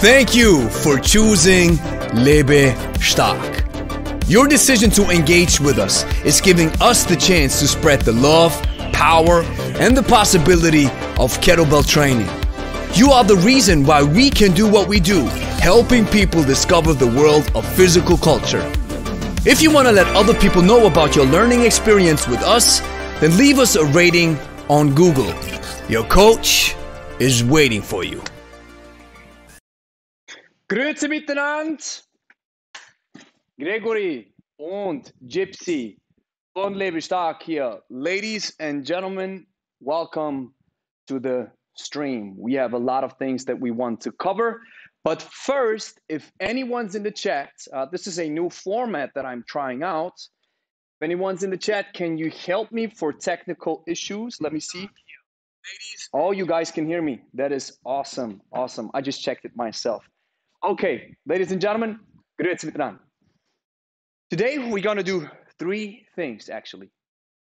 Thank you for choosing Lebe Stark. Your decision to engage with us is giving us the chance to spread the love, power, and the possibility of kettlebell training. You are the reason why we can do what we do, helping people discover the world of physical culture. If you want to let other people know about your learning experience with us, then leave us a rating on Google. Your coach is waiting for you. Grüezi miteinander! Gregory und Gypsy von Lebe Stark here. Ladies and gentlemen, welcome to the stream. We have a lot of things that we want to cover. But first, if anyone's in the chat, uh, this is a new format that I'm trying out. If anyone's in the chat, can you help me for technical issues? Let me see. Oh, you guys can hear me. That is awesome. Awesome. I just checked it myself. Okay, ladies and gentlemen, grüezi miteinander. Today we're going to do three things actually.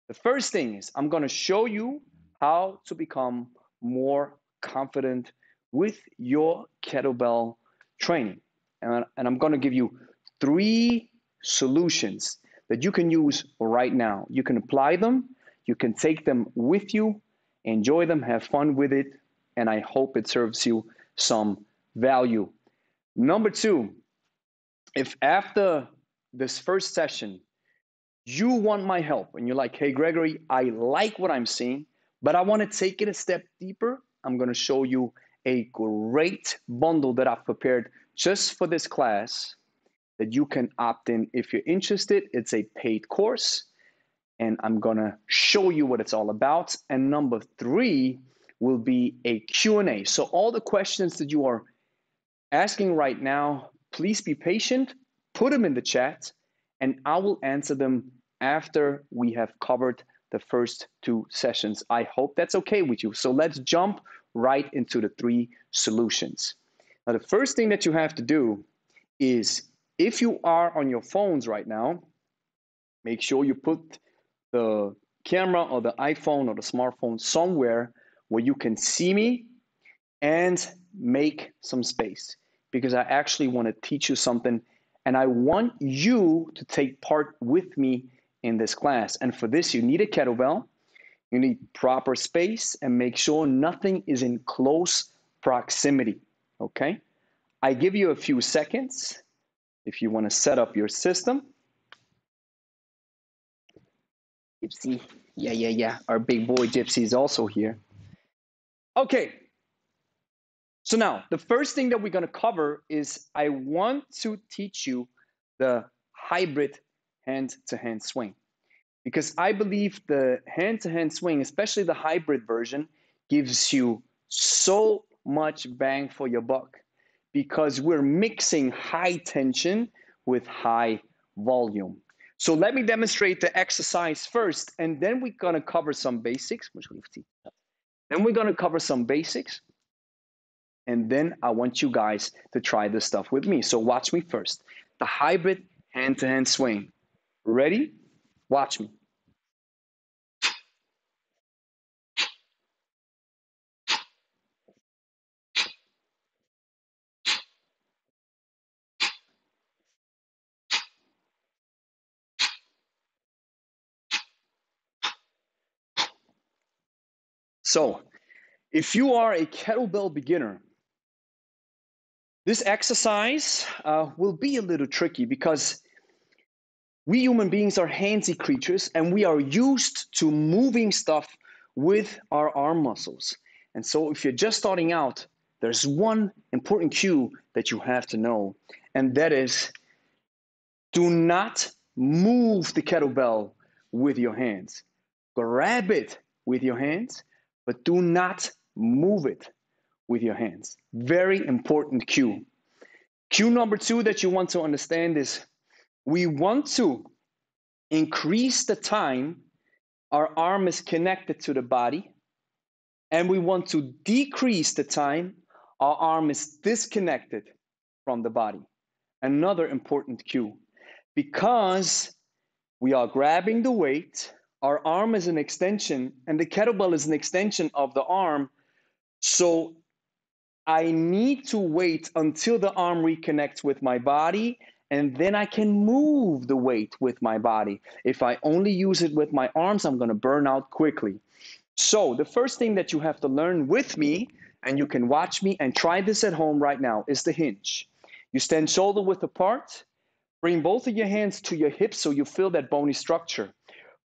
The first thing is I'm going to show you how to become more confident with your kettlebell training. And, and I'm going to give you three solutions that you can use right now. You can apply them, you can take them with you, enjoy them, have fun with it, and I hope it serves you some value. Number two, if after this first session, you want my help and you're like, hey, Gregory, I like what I'm seeing, but I want to take it a step deeper, I'm going to show you a great bundle that I've prepared just for this class that you can opt in if you're interested. It's a paid course, and I'm going to show you what it's all about. And number three will be a Q&A. So all the questions that you are asking right now, please be patient, put them in the chat, and I will answer them after we have covered the first two sessions. I hope that's okay with you. So let's jump right into the three solutions. Now, the first thing that you have to do is if you are on your phones right now, make sure you put the camera or the iPhone or the smartphone somewhere where you can see me and make some space because I actually want to teach you something and I want you to take part with me in this class. And for this, you need a kettlebell, you need proper space, and make sure nothing is in close proximity. Okay? I give you a few seconds if you want to set up your system. Gypsy, yeah, yeah, yeah. Our big boy Gypsy is also here. Okay, so now, the first thing that we're going to cover is I want to teach you the hybrid hand-to-hand swing. Because I believe the hand-to-hand swing, especially the hybrid version, gives you so much bang for your buck because we're mixing high tension with high volume. So let me demonstrate the exercise first, and then we're gonna cover some basics. Then we're gonna cover some basics, and then I want you guys to try this stuff with me. So watch me first. The hybrid hand-to-hand swing. Ready? Watch me. So, if you are a kettlebell beginner, this exercise uh, will be a little tricky because we human beings are handsy creatures and we are used to moving stuff with our arm muscles. And so, if you're just starting out, there's one important cue that you have to know, and that is do not move the kettlebell with your hands. Grab it with your hands, but do not move it with your hands. Very important cue. Cue number two that you want to understand is we want to increase the time our arm is connected to the body, and we want to decrease the time our arm is disconnected from the body. Another important cue. Because we are grabbing the weight, our arm is an extension, and the kettlebell is an extension of the arm. So I need to wait until the arm reconnects with my body and then I can move the weight with my body. If I only use it with my arms, I'm going to burn out quickly. So, the first thing that you have to learn with me, and you can watch me and try this at home right now, is the hinge. You stand shoulder width apart, bring both of your hands to your hips so you feel that bony structure.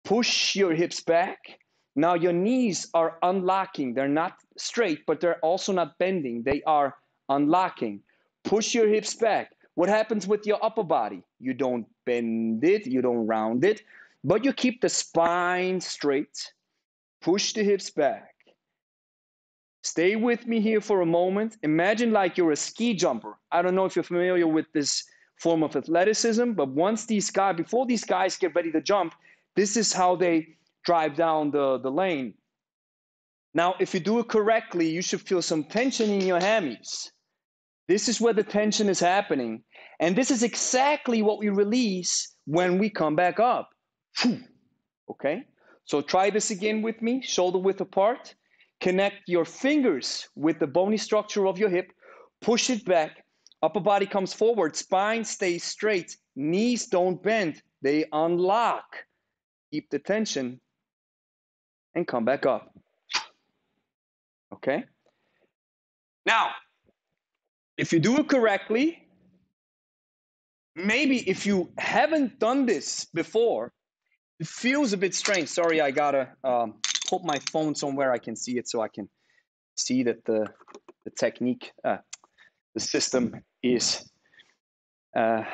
Push your hips back. Now, your knees are unlocking. They're not straight, but they're also not bending. They are unlocking. Push your hips back. What happens with your upper body? You don't bend it, you don't round it, but you keep the spine straight. Push the hips back. Stay with me here for a moment. Imagine like you're a ski jumper. I don't know if you're familiar with this form of athleticism, but once these guys, before these guys get ready to jump, this is how they drive down the, the lane. Now, if you do it correctly, you should feel some tension in your hammies. This is where the tension is happening. And this is exactly what we release when we come back up. Okay? So try this again with me, shoulder width apart. Connect your fingers with the bony structure of your hip. Push it back. Upper body comes forward. Spine stays straight. Knees don't bend. They unlock. Keep the tension and come back up. Okay? Now, if you do it correctly, maybe if you haven't done this before, it feels a bit strange. Sorry, I gotta um, put my phone somewhere I can see it so I can see that the the technique, uh, the system is uh,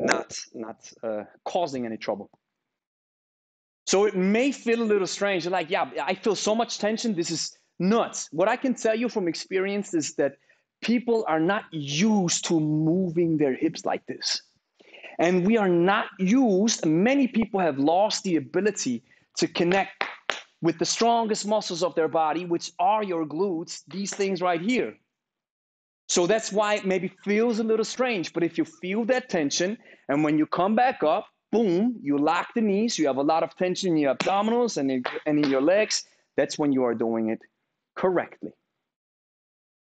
not not uh, causing any trouble. So it may feel a little strange. You're like, yeah, I feel so much tension. This is nuts. What I can tell you from experience is that people are not used to moving their hips like this. And we are not used, many people have lost the ability to connect with the strongest muscles of their body, which are your glutes, these things right here. So that's why it maybe feels a little strange. But if you feel that tension, and when you come back up, boom, you lock the knees, you have a lot of tension in your abdominals and in, and in your legs, that's when you are doing it correctly.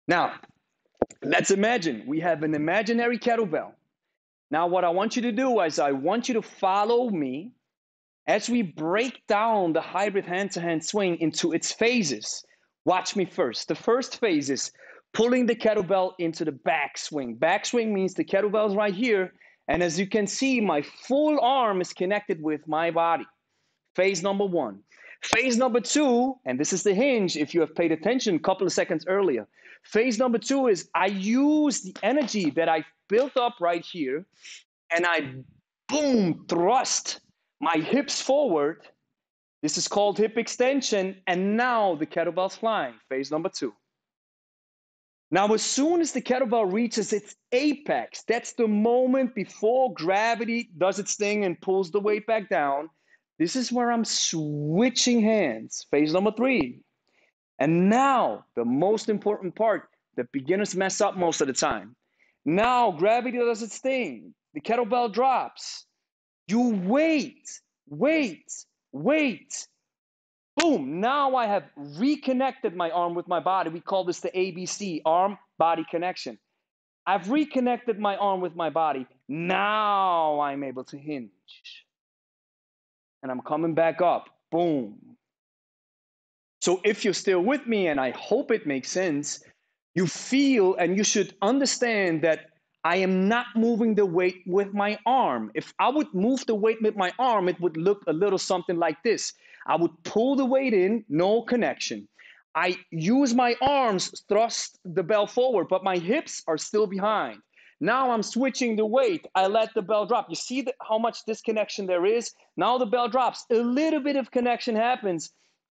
Now, let's imagine we have an imaginary kettlebell. Now, what I want you to do is I want you to follow me as we break down the hybrid hand to hand swing into its phases. Watch me first. The first phase is pulling the kettlebell into the back swing. Back swing means the kettlebell is right here. And as you can see, my full arm is connected with my body. Phase number one. Phase number two, and this is the hinge if you have paid attention a couple of seconds earlier. Phase number two is I use the energy that I built up right here and I boom, thrust my hips forward. This is called hip extension. And now the kettlebell's flying, phase number two. Now, as soon as the kettlebell reaches its apex, that's the moment before gravity does its thing and pulls the weight back down. This is where I'm switching hands, phase number three. And now, the most important part that beginners mess up most of the time. Now, gravity does its thing. The kettlebell drops. You wait, wait, wait. Boom. Now I have reconnected my arm with my body. We call this the ABC arm body connection. I've reconnected my arm with my body. Now I'm able to hinge and I'm coming back up. Boom. So if you're still with me, and I hope it makes sense, you feel and you should understand that I am not moving the weight with my arm. If I would move the weight with my arm, it would look a little something like this. I would pull the weight in, no connection. I use my arms, thrust the bell forward, but my hips are still behind. Now I'm switching the weight. I let the bell drop. You see the, how much disconnection there is? Now the bell drops. A little bit of connection happens.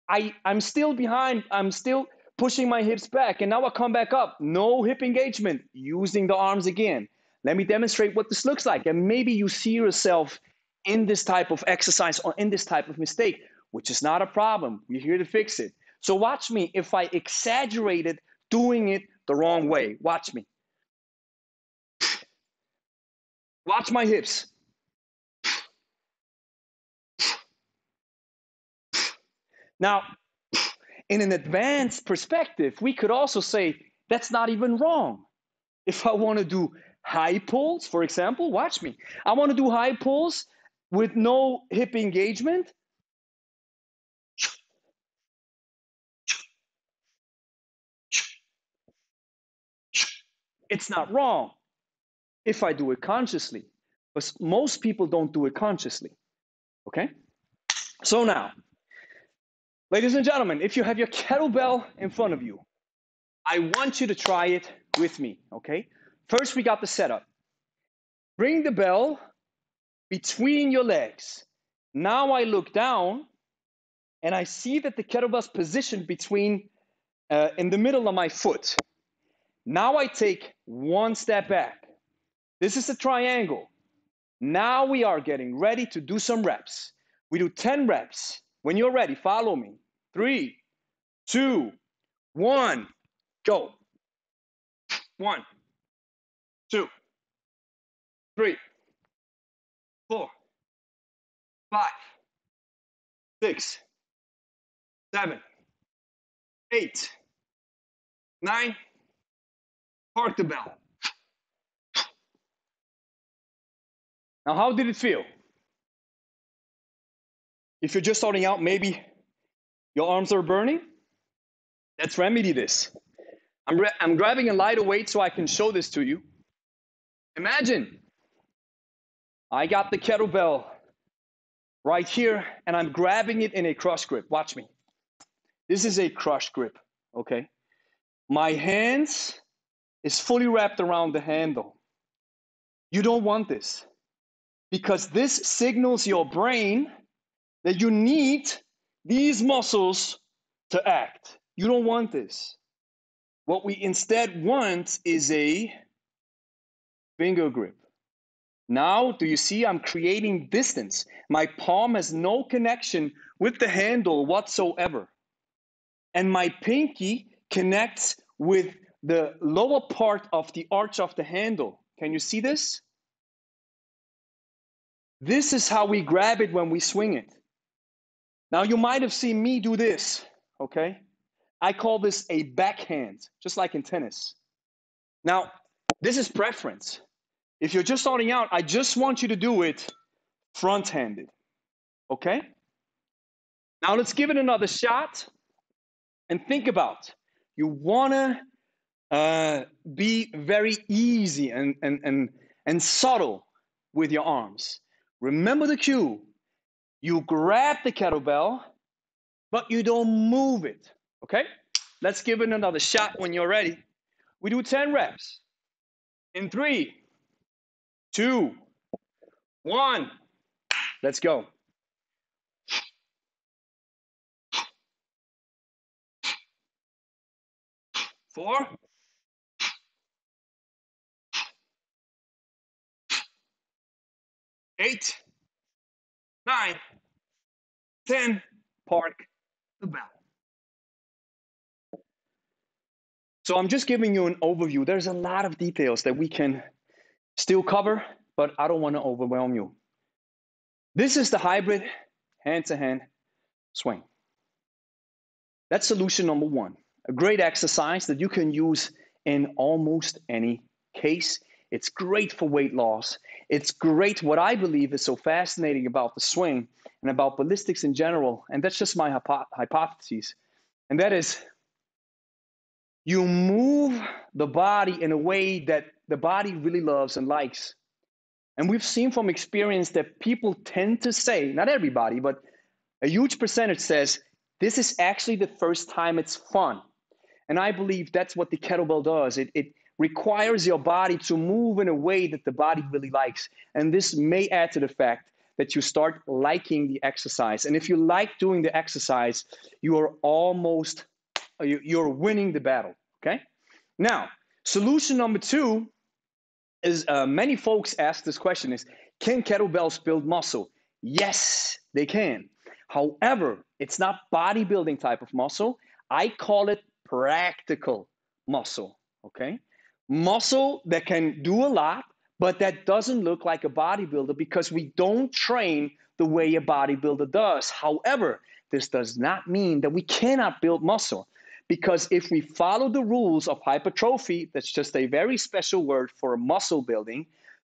I, I'm still behind. I'm still pushing my hips back. And now I come back up. No hip engagement. Using the arms again. Let me demonstrate what this looks like. And maybe you see yourself in this type of exercise or in this type of mistake, which is not a problem. We're here to fix it. So watch me if I exaggerated doing it the wrong way. Watch me. Watch my hips. Now, in an advanced perspective, we could also say That's not even wrong. If I want to do high pulls, for example, watch me. I want to do high pulls with no hip engagement. It's not wrong if I do it consciously, but most people don't do it consciously. Okay? So now, ladies and gentlemen, if you have your kettlebell in front of you, I want you to try it with me, okay? First, we got the setup. Bring the bell between your legs. Now I look down and I see that the kettlebell's positioned between, uh, in the middle of my foot. Now I take one step back. This is a triangle. Now we are getting ready to do some reps. We do 10 reps. When you're ready, follow me. Three, two, one, go. One, two, three, four, five, six, seven, eight, nine. The bell. Now, how did it feel? If you're just starting out, maybe your arms are burning. Let's remedy this. I'm, I'm grabbing a lighter weight so I can show this to you. Imagine I got the kettlebell right here and I'm grabbing it in a crush grip. Watch me. This is a crush grip, okay? My hands is fully wrapped around the handle. You don't want this because this signals your brain that you need these muscles to act. You don't want this. What we instead want is a finger grip. Now, do you see I'm creating distance? My palm has no connection with the handle whatsoever. And my pinky connects with the lower part of the arch of the handle. Can you see this? This is how we grab it when we swing it. Now, you might have seen me do this, okay? I call this a backhand, just like in tennis. Now, this is preference. If you're just starting out, I just want you to do it front handed, okay? Now, let's give it another shot and think about you want to uh, be very easy and, and, and, and subtle with your arms. Remember the cue. You grab the kettlebell, but you don't move it. Okay? Let's give it another shot when you're ready. We do 10 reps. In three, two, one. Let's go. Four, eight, nine, ten, park the bell. So I'm just giving you an overview. There's a lot of details that we can still cover, but I don't want to overwhelm you. This is the hybrid hand-to-hand swing. That's solution number one. A great exercise that you can use in almost any case. It's great for weight loss. It's great. What I believe is so fascinating about the swing and about ballistics in general, and that's just my hypo- hypothesis, and that is you move the body in a way that the body really loves and likes. And we've seen from experience that people tend to say, not everybody, but a huge percentage says, this is actually the first time it's fun. And I believe that's what the kettlebell does. It, it requires your body to move in a way that the body really likes. And this may add to the fact that you start liking the exercise. And if you like doing the exercise, you are almost you're winning the battle. Okay. Now, solution number two is uh, many folks ask this question: Is can kettlebells build muscle? Yes, they can. However, it's not bodybuilding type of muscle. I call it practical muscle. Okay muscle that can do a lot, but that doesn't look like a bodybuilder because we don't train the way a bodybuilder does. However, this does not mean that we cannot build muscle Because if we follow the rules of hypertrophy, that's just a very special word for muscle building,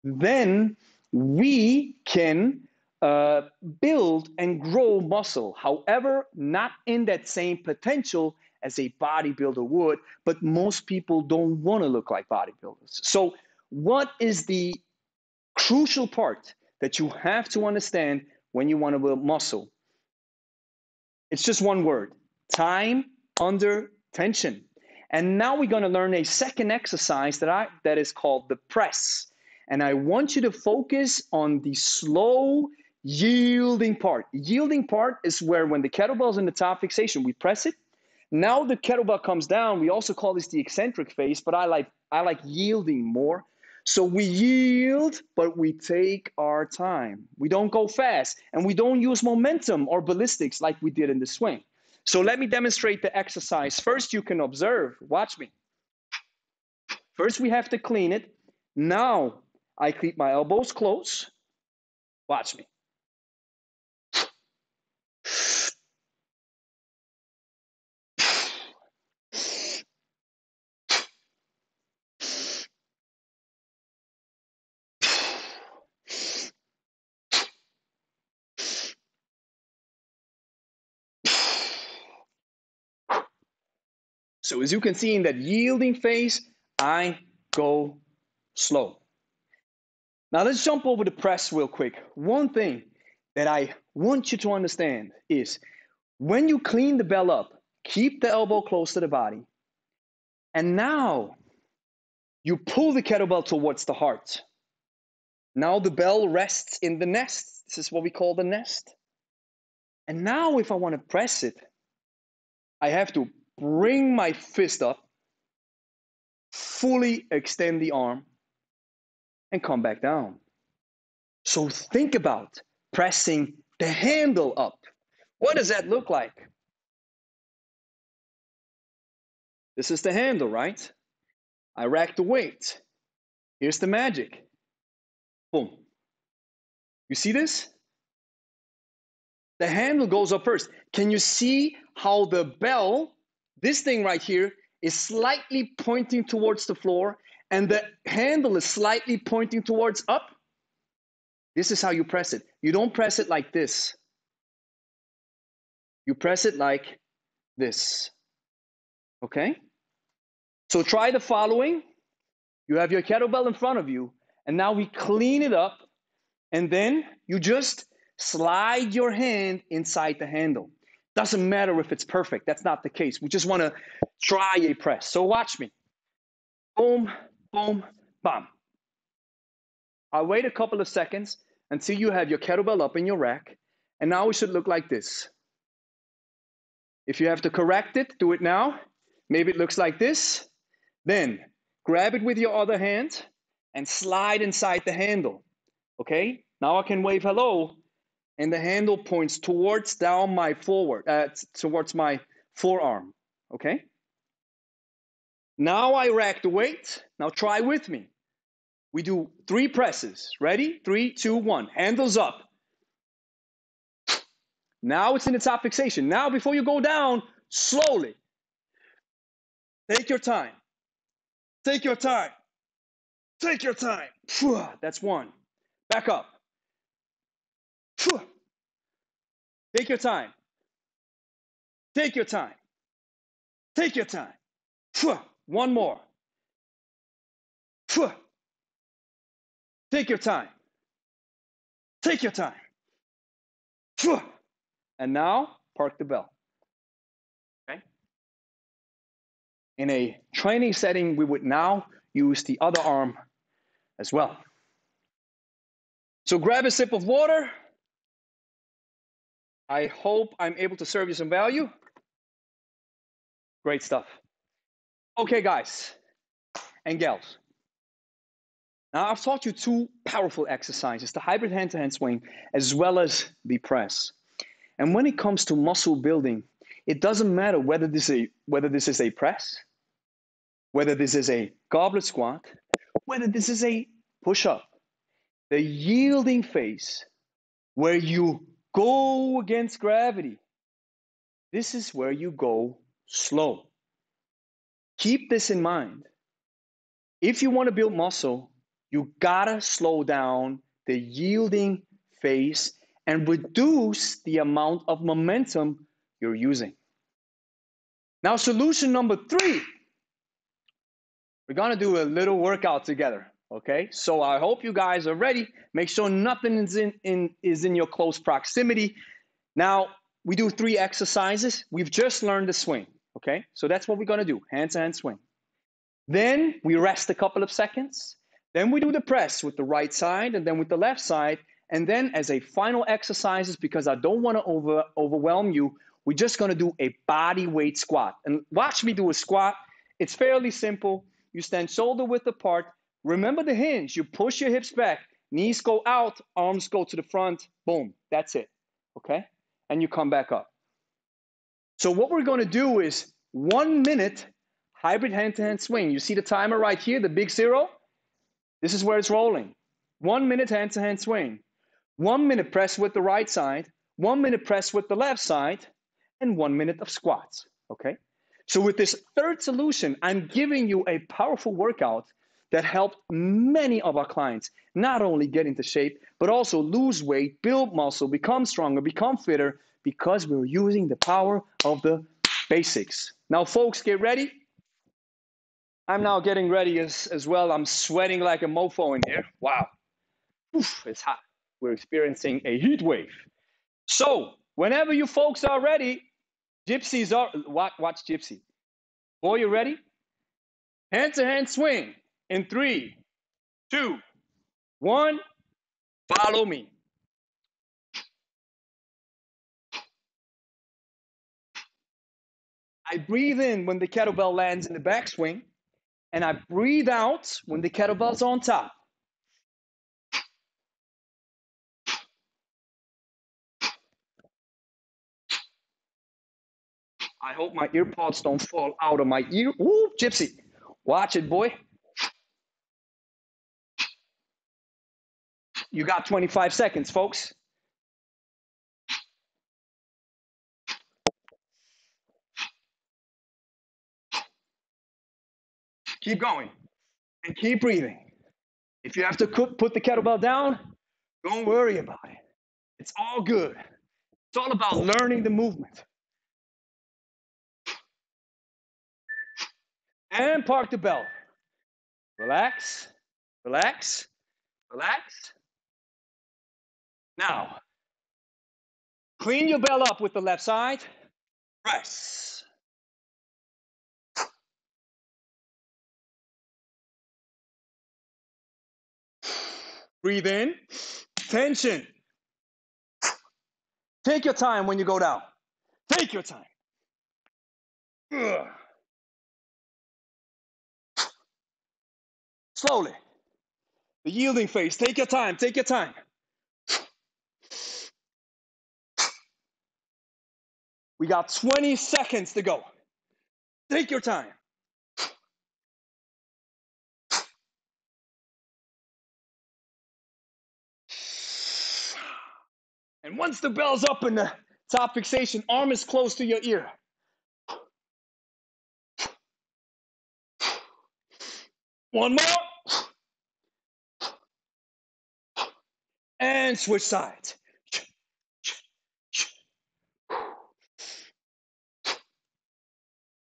then we can uh, build and grow muscle. However, not in that same potential as a bodybuilder would, but most people don't want to look like bodybuilders. So, what is the crucial part that you have to understand when you want to build muscle? It's just one word time under tension. And now we're going to learn a second exercise that I that is called the press. And I want you to focus on the slow yielding part. Yielding part is where when the kettlebell's in the top fixation, we press it. Now the kettlebell comes down. We also call this the eccentric phase, but I like I like yielding more. So we yield, but we take our time. We don't go fast and we don't use momentum or ballistics like we did in the swing. So let me demonstrate the exercise. First, you can observe. Watch me. First, we have to clean it. Now, I keep my elbows close. Watch me. So as you can see in that yielding phase, I go slow. Now let's jump over the press real quick. One thing that I want you to understand is when you clean the bell up, keep the elbow close to the body. And now you pull the kettlebell towards the heart. Now the bell rests in the nest. This is what we call the nest. And now if I want to press it, I have to bring my fist up, fully extend the arm, and come back down. So think about pressing the handle up. What does that look like? This is the handle, right? I rack the weight. Here's the magic. Boom. You see this? The handle goes up first. Can you see how the bell this thing right here is slightly pointing towards the floor and the handle is slightly pointing towards up. This is how you press it. You don't press it like this. You press it like this. Okay? So try the following. You have your kettlebell in front of you, and now we clean it up, and then you just slide your hand inside the handle. Doesn't matter if it's perfect. That's not the case. We just want to try a press. So watch me. Boom, boom, bam. I'll wait a couple of seconds until you have your kettlebell up in your rack. And now it should look like this. If you have to correct it, do it now. Maybe it looks like this. Then grab it with your other hand and slide inside the handle. Okay? Now I can wave hello and the handle points towards down my forward, uh, towards my forearm, okay? Now I rack the weight. Now try with me. We do three presses. Ready? Three, two, one. Handles up. Now it's in the top fixation. Now before you go down, slowly. Take your time. Take your time. Take your time. That's one. Back up. Take your time. Take your time. Take your time. One more. Take your time. Take your time. And now, park the bell. Okay? In a training setting, we would now use the other arm as well. So grab a sip of water. I hope I'm able to serve you some value. Great stuff. Okay, guys and gals. Now, I've taught you two powerful exercises the hybrid hand to hand swing, as well as the press. And when it comes to muscle building, it doesn't matter whether this, is a, whether this is a press, whether this is a goblet squat, whether this is a push up. The yielding phase, where you go against gravity. This is where you go slow. Keep this in mind. If you want to build muscle, you gotta slow down the yielding phase and reduce the amount of momentum you're using. Now, solution number three, we're gonna do a little workout together. Okay, so I hope you guys are ready. Make sure nothing is in, in is in your close proximity. Now we do three exercises. We've just learned the swing. Okay, so that's what we're gonna do: hand to hand swing. Then we rest a couple of seconds. Then we do the press with the right side and then with the left side. And then as a final exercises, because I don't want to over overwhelm you, we're just gonna do a body weight squat. And watch me do a squat. It's fairly simple. You stand shoulder width apart Remember the hinge. You push your hips back, knees go out, arms go to the front. Boom. That's it. Okay? And you come back up. So, what we're going to do is one minute hybrid hand to hand swing. You see the timer right here, the big zero? This is where it's rolling. One minute hand to hand swing. One minute press with the right side, one minute press with the left side, and one minute of squats. Okay? So, with this third solution, I'm giving you a powerful workout that helped many of our clients not only get into shape, but also lose weight, build muscle, become stronger, become fitter because we are using the power of the basics. Now, folks, get ready. I'm now getting ready as, as well. I'm sweating like a mofo in here. Wow. Oof, it's hot. We're experiencing a heat wave. So, whenever you folks are ready, gypsies are, watch, watch gypsy. Boy, you ready? Hand to hand swing in three, two, one, follow me. I breathe in when the kettlebell lands in the backswing, and I breathe out when the kettlebell's on top. I hope my earpods don't fall out of my ear. Ooh, gypsy. Watch it, boy. You got 25 seconds, folks. Keep going and keep breathing. If you have to put the kettlebell down, don't worry about it. It's all good. It's all about learning the movement. And park the bell. Relax, relax, relax. Now, clean your bell up with the left side. Press. Breathe in. Tension. Take your time when you go down. Take your time. Ugh. Slowly. The yielding phase. Take your time. Take your time. We got 20 seconds to go. Take your time. And once the bell's up in the top fixation, arm is close to your ear. One more. And switch sides.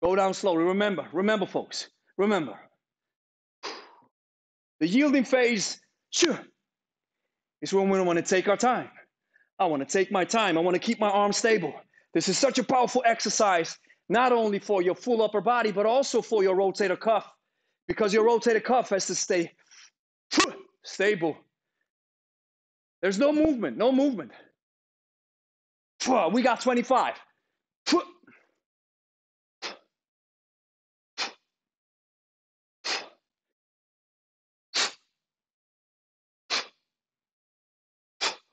Go down slowly. Remember, remember, folks, remember. The yielding phase, sure, is when we want to take our time. I want to take my time. I want to keep my arms stable. This is such a powerful exercise, not only for your full upper body, but also for your rotator cuff, because your rotator cuff has to stay stable. There's no movement, no movement. We got 25.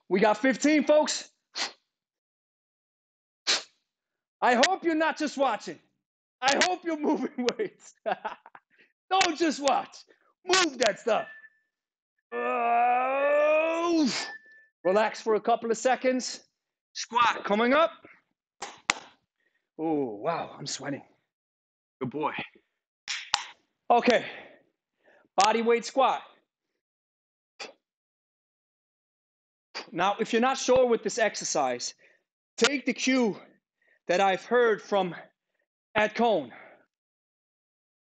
We got 15 folks. I hope you're not just watching. I hope you're moving weights. Don't just watch. Move that stuff. Uh, relax for a couple of seconds. Squat coming up. Oh, wow, I'm sweating. Good boy. Okay, body weight squat. Now, if you're not sure with this exercise, take the cue that I've heard from Ed Coan,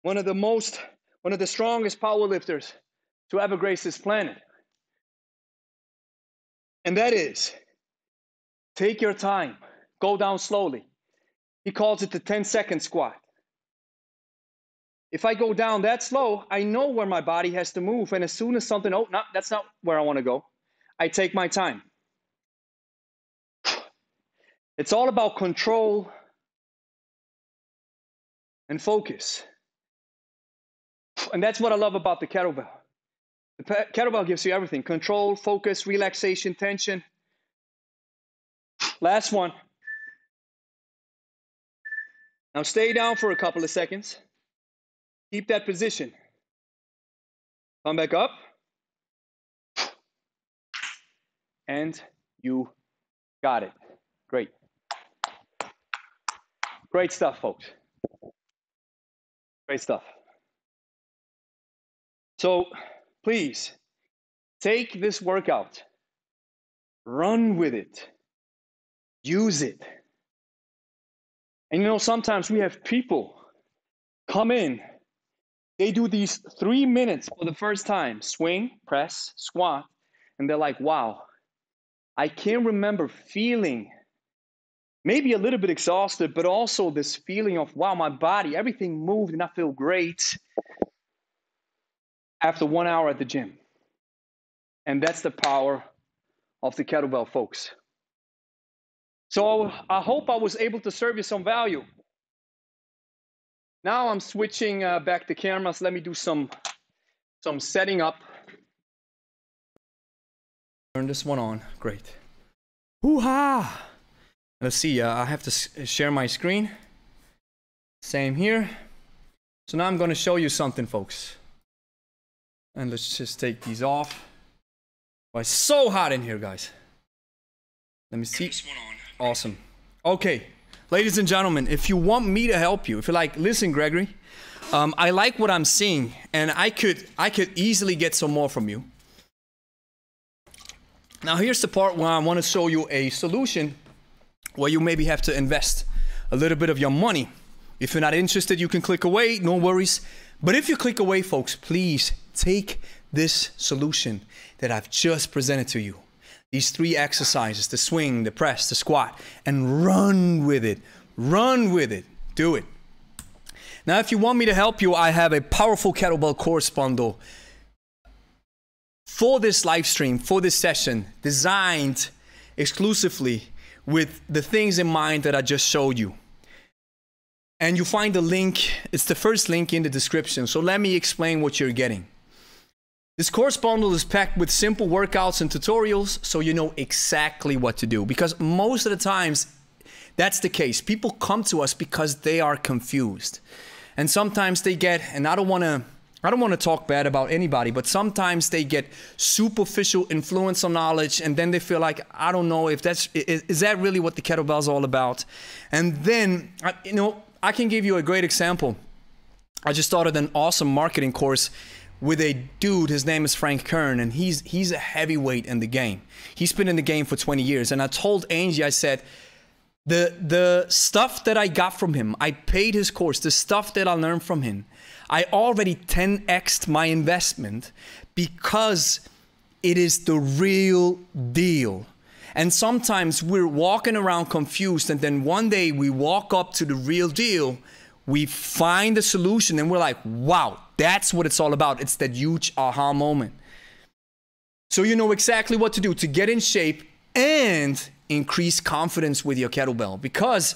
one of the most, one of the strongest powerlifters to ever grace this planet. And that is take your time, go down slowly. He calls it the 10 second squat. If I go down that slow, I know where my body has to move. And as soon as something, oh, no, that's not where I want to go, I take my time. It's all about control and focus. And that's what I love about the kettlebell. The kettlebell gives you everything control, focus, relaxation, tension. Last one. Now stay down for a couple of seconds. Keep that position. Come back up. And you got it. Great. Great stuff, folks. Great stuff. So please take this workout, run with it, use it. And you know, sometimes we have people come in, they do these three minutes for the first time swing, press, squat, and they're like, wow, I can't remember feeling maybe a little bit exhausted, but also this feeling of, wow, my body, everything moved and I feel great after one hour at the gym. And that's the power of the kettlebell, folks. So I hope I was able to serve you some value. Now I'm switching uh, back the cameras. Let me do some, some setting up. Turn this one on. Great. Hoo-ha! Let's see, uh, I have to share my screen. Same here. So now I'm going to show you something, folks. And let's just take these off. Oh, it's so hot in here, guys. Let me see. Awesome. Okay, ladies and gentlemen, if you want me to help you, if you're like, listen, Gregory, um, I like what I'm seeing, and I could I could easily get some more from you. Now here's the part where I want to show you a solution where you maybe have to invest a little bit of your money. If you're not interested, you can click away, no worries. But if you click away, folks, please take this solution that I've just presented to you. These three exercises the swing, the press, the squat and run with it. Run with it. Do it. Now, if you want me to help you, I have a powerful kettlebell course bundle for this live stream, for this session, designed exclusively with the things in mind that I just showed you. And you find the link, it's the first link in the description. So let me explain what you're getting. This course bundle is packed with simple workouts and tutorials so you know exactly what to do. Because most of the times, that's the case. People come to us because they are confused. And sometimes they get, and I don't want to I don't want to talk bad about anybody, but sometimes they get superficial influence on knowledge and then they feel like, I don't know if that's, is, is that really what the kettlebell is all about? And then, you know, I can give you a great example. I just started an awesome marketing course with a dude. His name is Frank Kern, and he's he's a heavyweight in the game. He's been in the game for 20 years. And I told Angie, I said, the the stuff that I got from him, I paid his course. The stuff that I learned from him, I already 10xed my investment because it is the real deal. And sometimes we're walking around confused, and then one day we walk up to the real deal, we find the solution, and we're like, wow, that's what it's all about. It's that huge aha moment. So you know exactly what to do to get in shape and increase confidence with your kettlebell. Because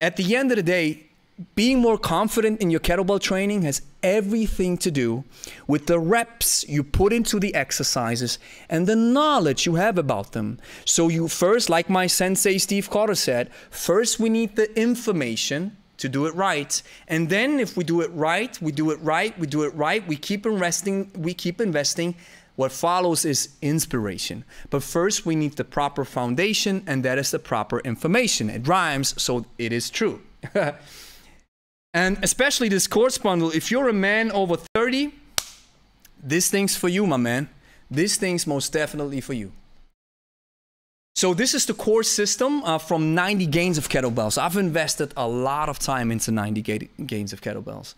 at the end of the day, being more confident in your kettlebell training has everything to do with the reps you put into the exercises and the knowledge you have about them. So you first, like my sensei Steve Cotter said, first we need the information to do it right. And then if we do it right, we do it right, we do it right, we keep investing, we keep investing. What follows is inspiration. But first we need the proper foundation and that is the proper information. It rhymes, so it is true. And especially this course bundle, if you're a man over 30, this thing's for you, my man. This thing's most definitely for you. So this is the core system uh, from 90 gains of kettlebells. I've invested a lot of time into 90 ga- gains of kettlebells.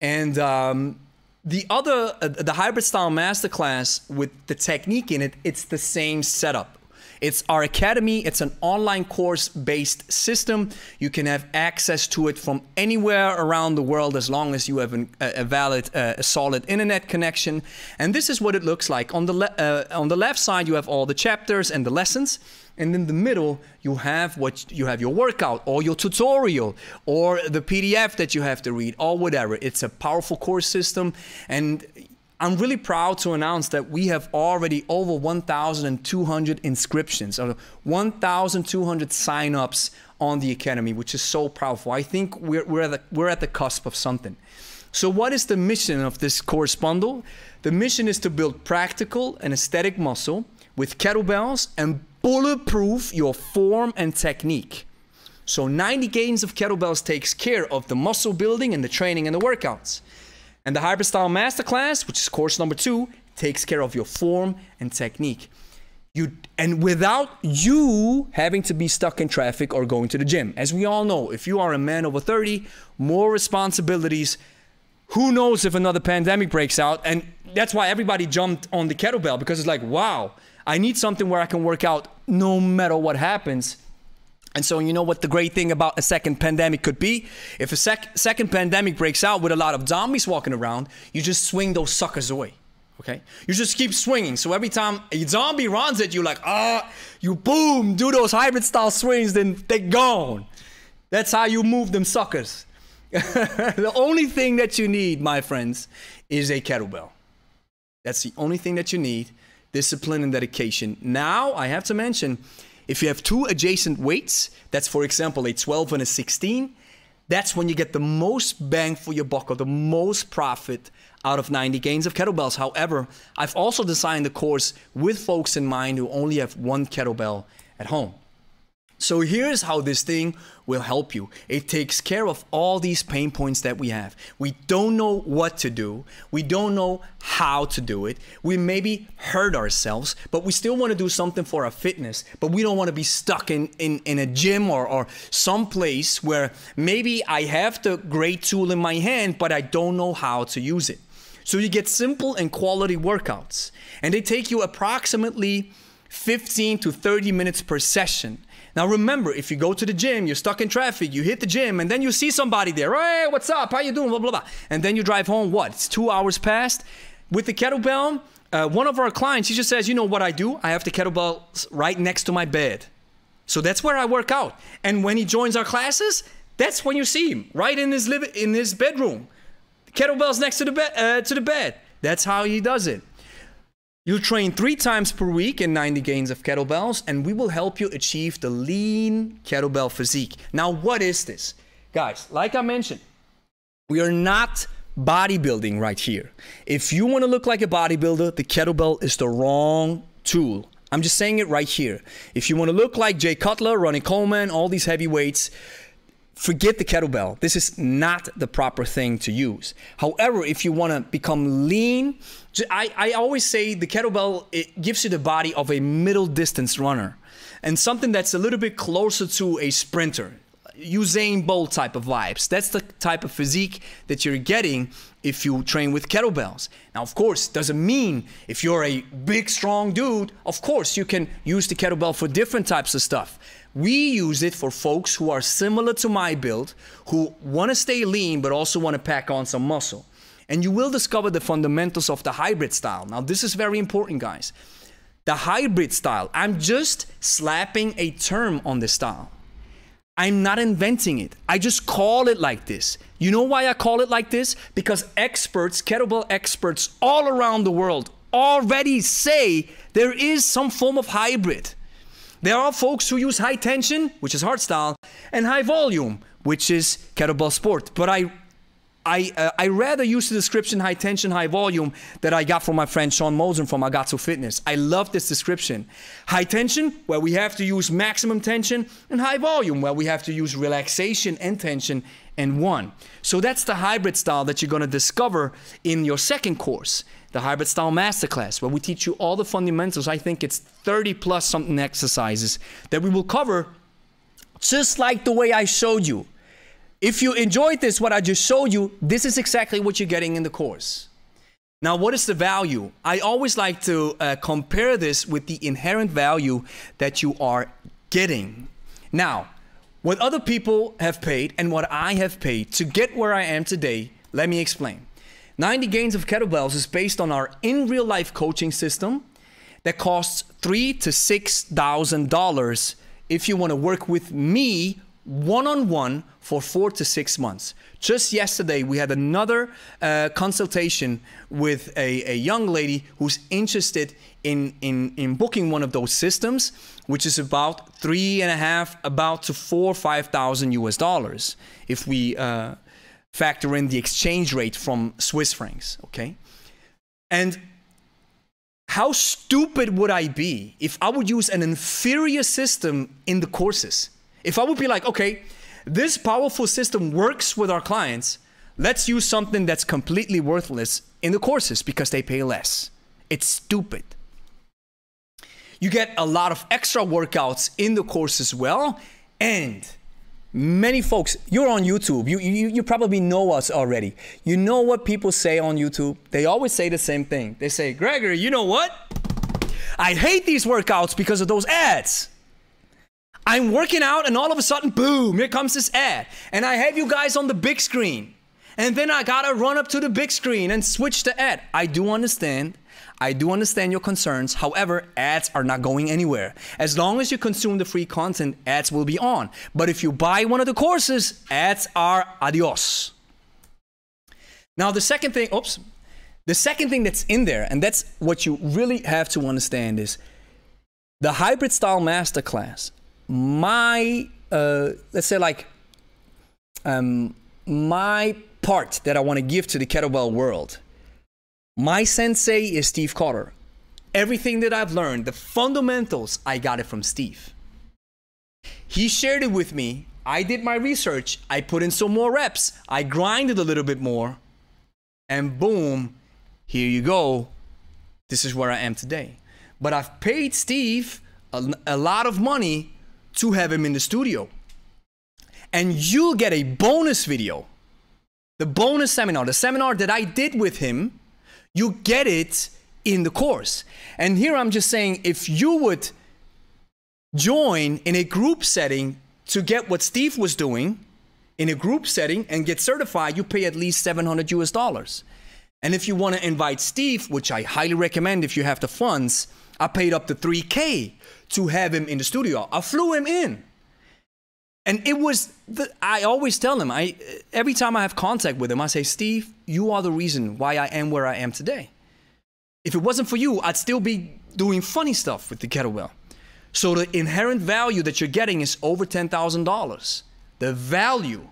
And um, the other, uh, the hybrid style masterclass with the technique in it, it's the same setup. It's our academy. It's an online course based system. You can have access to it from anywhere around the world as long as you have an, a, valid, uh, a solid internet connection. And this is what it looks like. On the, uh, on the left side, you have all the chapters and the lessons and in the middle you have what you have your workout or your tutorial or the pdf that you have to read or whatever it's a powerful course system and I'm really proud to announce that we have already over 1,200 inscriptions, or 1,200 signups on the Academy, which is so powerful. I think we're, we're, at the, we're at the cusp of something. So, what is the mission of this course bundle? The mission is to build practical and aesthetic muscle with kettlebells and bulletproof your form and technique. So 90 gains of kettlebells takes care of the muscle building and the training and the workouts. And the Hybrid Style Masterclass, which is course number two, takes care of your form and technique. You and without you having to be stuck in traffic or going to the gym. As we all know, if you are a man over 30, more responsibilities. Who knows if another pandemic breaks out? And that's why everybody jumped on the kettlebell because it's like, wow, I need something where I can work out no matter what happens. And so, you know what the great thing about a second pandemic could be? If a sec- second pandemic breaks out with a lot of zombies walking around, you just swing those suckers away. Okay? You just keep swinging. So every time a zombie runs at you, like, ah, you boom, do those hybrid style swings, then they're gone. That's how you move them suckers. the only thing that you need, my friends, is a kettlebell. That's the only thing that you need discipline and dedication. Now, I have to mention, if you have two adjacent weights, that's for example a 12 and a 16, that's when you get the most bang for your buck or the most profit out of 90 gains of kettlebells. However, I've also designed the course with folks in mind who only have one kettlebell at home. So here's how this thing will help you. It takes care of all these pain points that we have. We don't know what to do. We don't know how to do it. We maybe hurt ourselves, but we still want to do something for our fitness, but we don't want to be stuck in, in, in a gym or, or some place where maybe I have the great tool in my hand, but I don't know how to use it. So you get simple and quality workouts, and they take you approximately 15 to 30 minutes per session. Now remember, if you go to the gym, you're stuck in traffic, you hit the gym, and then you see somebody there, hey, what's up? How you doing? Blah blah blah. And then you drive home. What? It's two hours past. With the kettlebell, uh, one of our clients, he just says, you know what I do? I have the kettlebells right next to my bed, so that's where I work out. And when he joins our classes, that's when you see him right in his live in his bedroom, kettlebells next to the bed uh, to the bed. That's how he does it. You'll train three times per week in 90 gains of kettlebells, and we will help you achieve the lean kettlebell physique. Now, what is this? Guys, like I mentioned, we are not bodybuilding right here. If you want to look like a bodybuilder, the kettlebell is the wrong tool. I'm just saying it right here. If you want to look like Jay Cutler, Ronnie Coleman, all these heavyweights, forget the kettlebell. This is not the proper thing to use. However, if you want to become lean, I, I always say the kettlebell it gives you the body of a middle distance runner and something that's a little bit closer to a sprinter. Usain Bolt type of vibes. That's the type of physique that you're getting if you train with kettlebells. Now, of course, doesn't mean if you're a big, strong dude, of course, you can use the kettlebell for different types of stuff. We use it for folks who are similar to my build, who want to stay lean but also want to pack on some muscle. And you will discover the fundamentals of the hybrid style. Now, this is very important, guys. The hybrid style, I'm just slapping a term on the style. I'm not inventing it. I just call it like this. You know why I call it like this? Because experts, kettlebell experts all around the world already say there is some form of hybrid. There are folks who use high tension, which is hard style, and high volume, which is kettlebell sport. But I I, uh, I rather use the description high tension, high volume that I got from my friend Sean Mosen from Agazzo Fitness. I love this description. High tension, where we have to use maximum tension, and high volume, where we have to use relaxation and tension and one. So that's the hybrid style that you're going to discover in your second course, the hybrid style masterclass, where we teach you all the fundamentals. I think it's 30 plus something exercises that we will cover just like the way I showed you if you enjoyed this, what I just showed you, this is exactly what you're getting in the course. Now, what is the value? I always like to uh, compare this with the inherent value that you are getting. Now, what other people have paid and what I have paid to get where I am today, let me explain. 90 Gains of Kettlebells is based on our in real life coaching system that costs three to six thousand dollars if you want to work with me one on one for four to six months. Just yesterday, we had another uh, consultation with a, a young lady who's interested in, in, in booking one of those systems, which is about three and a half, about to four, five thousand US dollars if we uh, factor in the exchange rate from Swiss francs, okay? And how stupid would I be if I would use an inferior system in the courses? If I would be like, okay, this powerful system works with our clients, let's use something that's completely worthless in the courses because they pay less. It's stupid. You get a lot of extra workouts in the course as well. And many folks, you're on YouTube, you, you, you probably know us already. You know what people say on YouTube? They always say the same thing. They say, Gregory, you know what? I hate these workouts because of those ads. I'm working out, and all of a sudden, boom, here comes this ad. And I have you guys on the big screen. And then I gotta run up to the big screen and switch the ad. I do understand. I do understand your concerns. However, ads are not going anywhere. As long as you consume the free content, ads will be on. But if you buy one of the courses, ads are adios. Now, the second thing, oops, the second thing that's in there, and that's what you really have to understand is the hybrid style masterclass my uh, let's say like um, my part that I want to give to the kettlebell world. My sensei is Steve Cotter. Everything that I've learned, the fundamentals, I got it from Steve. He shared it with me. I did my research. I put in some more reps. I grinded a little bit more. And boom, here you go. This is where I am today. But I've paid Steve a, a lot of money to have him in the studio. And you'll get a bonus video. The bonus seminar, the seminar that I did with him, you get it in the course. And here I'm just saying if you would join in a group setting to get what Steve was doing in a group setting and get certified, you pay at least 700 US dollars. And if you want to invite Steve, which I highly recommend if you have the funds, I paid up to 3K to have him in the studio. I flew him in. And it was, the, I always tell him, I, every time I have contact with him, I say, Steve, you are the reason why I am where I am today. If it wasn't for you, I'd still be doing funny stuff with the kettlebell. So the inherent value that you're getting is over $10,000. The value.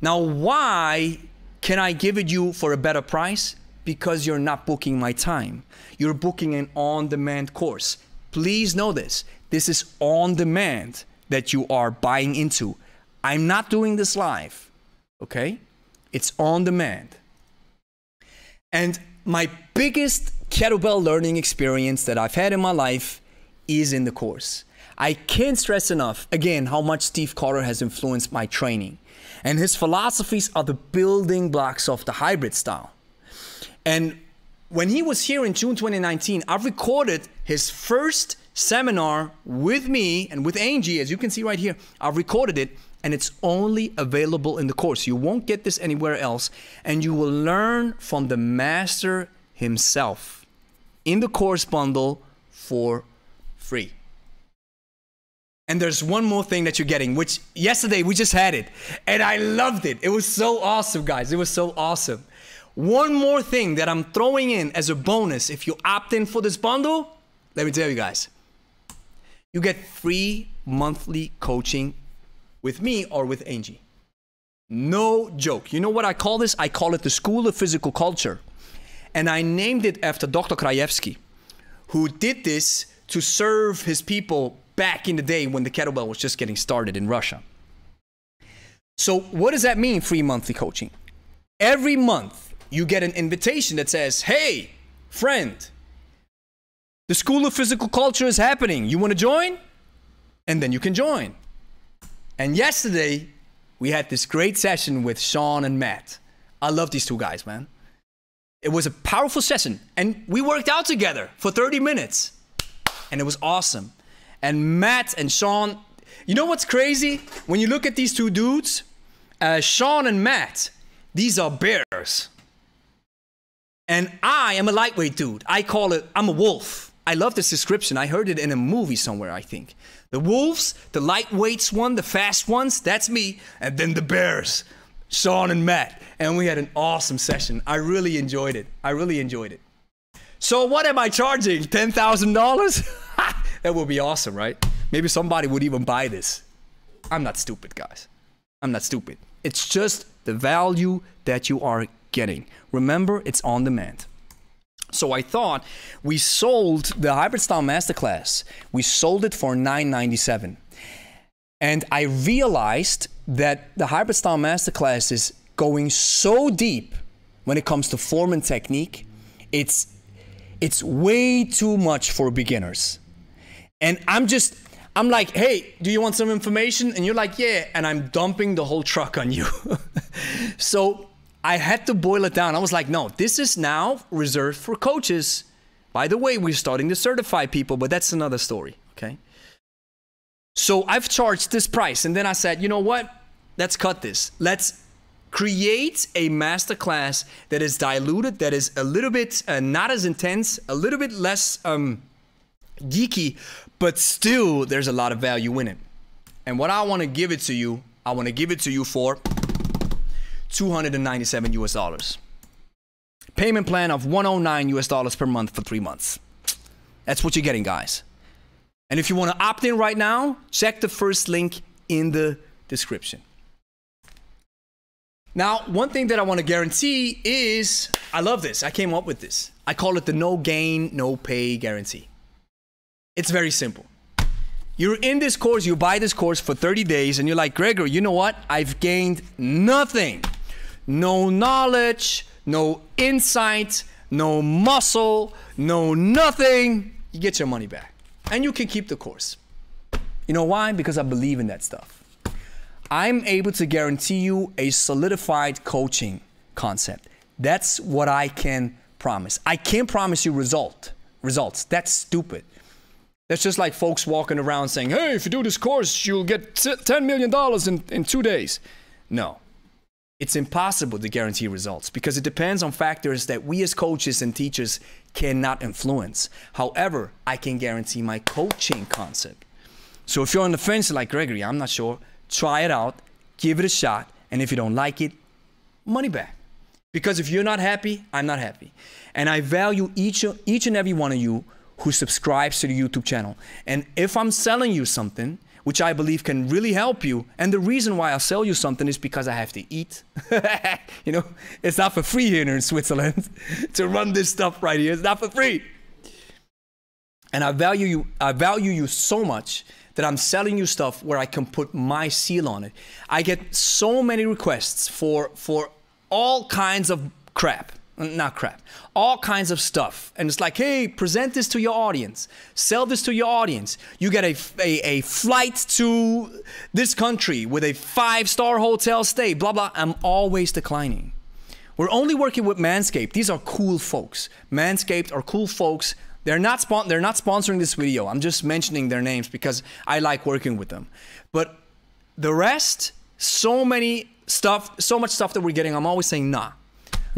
Now, why can I give it you for a better price? Because you're not booking my time. You're booking an on demand course. Please know this. This is on demand that you are buying into. I'm not doing this live, okay? It's on demand. And my biggest kettlebell learning experience that I've had in my life is in the course. I can't stress enough, again, how much Steve Cotter has influenced my training. And his philosophies are the building blocks of the hybrid style. And when he was here in June 2019, I've recorded his first seminar with me and with Angie, as you can see right here. I've recorded it and it's only available in the course. You won't get this anywhere else. And you will learn from the master himself in the course bundle for free. And there's one more thing that you're getting, which yesterday we just had it and I loved it. It was so awesome, guys. It was so awesome. One more thing that I'm throwing in as a bonus if you opt in for this bundle, let me tell you guys. You get free monthly coaching with me or with Angie. No joke. You know what I call this? I call it the School of Physical Culture. And I named it after Dr. Krajewski, who did this to serve his people back in the day when the kettlebell was just getting started in Russia. So, what does that mean, free monthly coaching? Every month, you get an invitation that says, Hey, friend, the School of Physical Culture is happening. You want to join? And then you can join. And yesterday, we had this great session with Sean and Matt. I love these two guys, man. It was a powerful session, and we worked out together for 30 minutes, and it was awesome. And Matt and Sean, you know what's crazy? When you look at these two dudes, uh, Sean and Matt, these are bears. And I am a lightweight dude. I call it, I'm a wolf. I love this description. I heard it in a movie somewhere, I think. The wolves, the lightweights one, the fast ones, that's me. And then the bears, Sean and Matt. And we had an awesome session. I really enjoyed it. I really enjoyed it. So, what am I charging? $10,000? that would be awesome, right? Maybe somebody would even buy this. I'm not stupid, guys. I'm not stupid. It's just the value that you are getting. Remember, it's on demand. So I thought we sold the Hybrid Style Masterclass. We sold it for $9.97. And I realized that the Hybrid Style Masterclass is going so deep when it comes to form and technique. It's it's way too much for beginners. And I'm just I'm like, "Hey, do you want some information?" And you're like, "Yeah." And I'm dumping the whole truck on you. so I had to boil it down. I was like, no, this is now reserved for coaches. By the way, we're starting to certify people, but that's another story, okay? So I've charged this price, and then I said, you know what? Let's cut this. Let's create a masterclass that is diluted, that is a little bit uh, not as intense, a little bit less um, geeky, but still there's a lot of value in it. And what I want to give it to you, I want to give it to you for 297 US dollars. Payment plan of 109 US dollars per month for three months. That's what you're getting, guys. And if you want to opt in right now, check the first link in the description. Now, one thing that I want to guarantee is I love this. I came up with this. I call it the no gain, no pay guarantee. It's very simple. You're in this course, you buy this course for 30 days, and you're like, Gregor, you know what? I've gained nothing no knowledge, no insight, no muscle, no nothing, you get your money back. And you can keep the course. You know why? Because I believe in that stuff. I'm able to guarantee you a solidified coaching concept. That's what I can promise. I can't promise you result results. That's stupid. That's just like folks walking around saying, hey, if you do this course, you'll get $10 million in, in two days. No, it's impossible to guarantee results because it depends on factors that we as coaches and teachers cannot influence. However, I can guarantee my coaching concept. So if you're on the fence like Gregory, I'm not sure, try it out, give it a shot, and if you don't like it, money back. Because if you're not happy, I'm not happy. And I value each, each and every one of you who subscribes to the YouTube channel. And if I'm selling you something, which I believe can really help you. And the reason why I'll sell you something is because I have to eat. you know, it's not for free here in Switzerland to run this stuff right here. It's not for free. And I value you, I value you so much that I'm selling you stuff where I can put my seal on it. I get so many requests for for all kinds of crap not crap, all kinds of stuff. And it's like, hey, present this to your audience, sell this to your audience. You get a, a, a flight to this country with a five star hotel stay, blah, blah. I'm always declining. We're only working with Manscaped. These are cool folks. Manscaped are cool folks. They're not, spon- they're not sponsoring this video. I'm just mentioning their names because I like working with them. But the rest, so many stuff, so much stuff that we're getting, I'm always saying, nah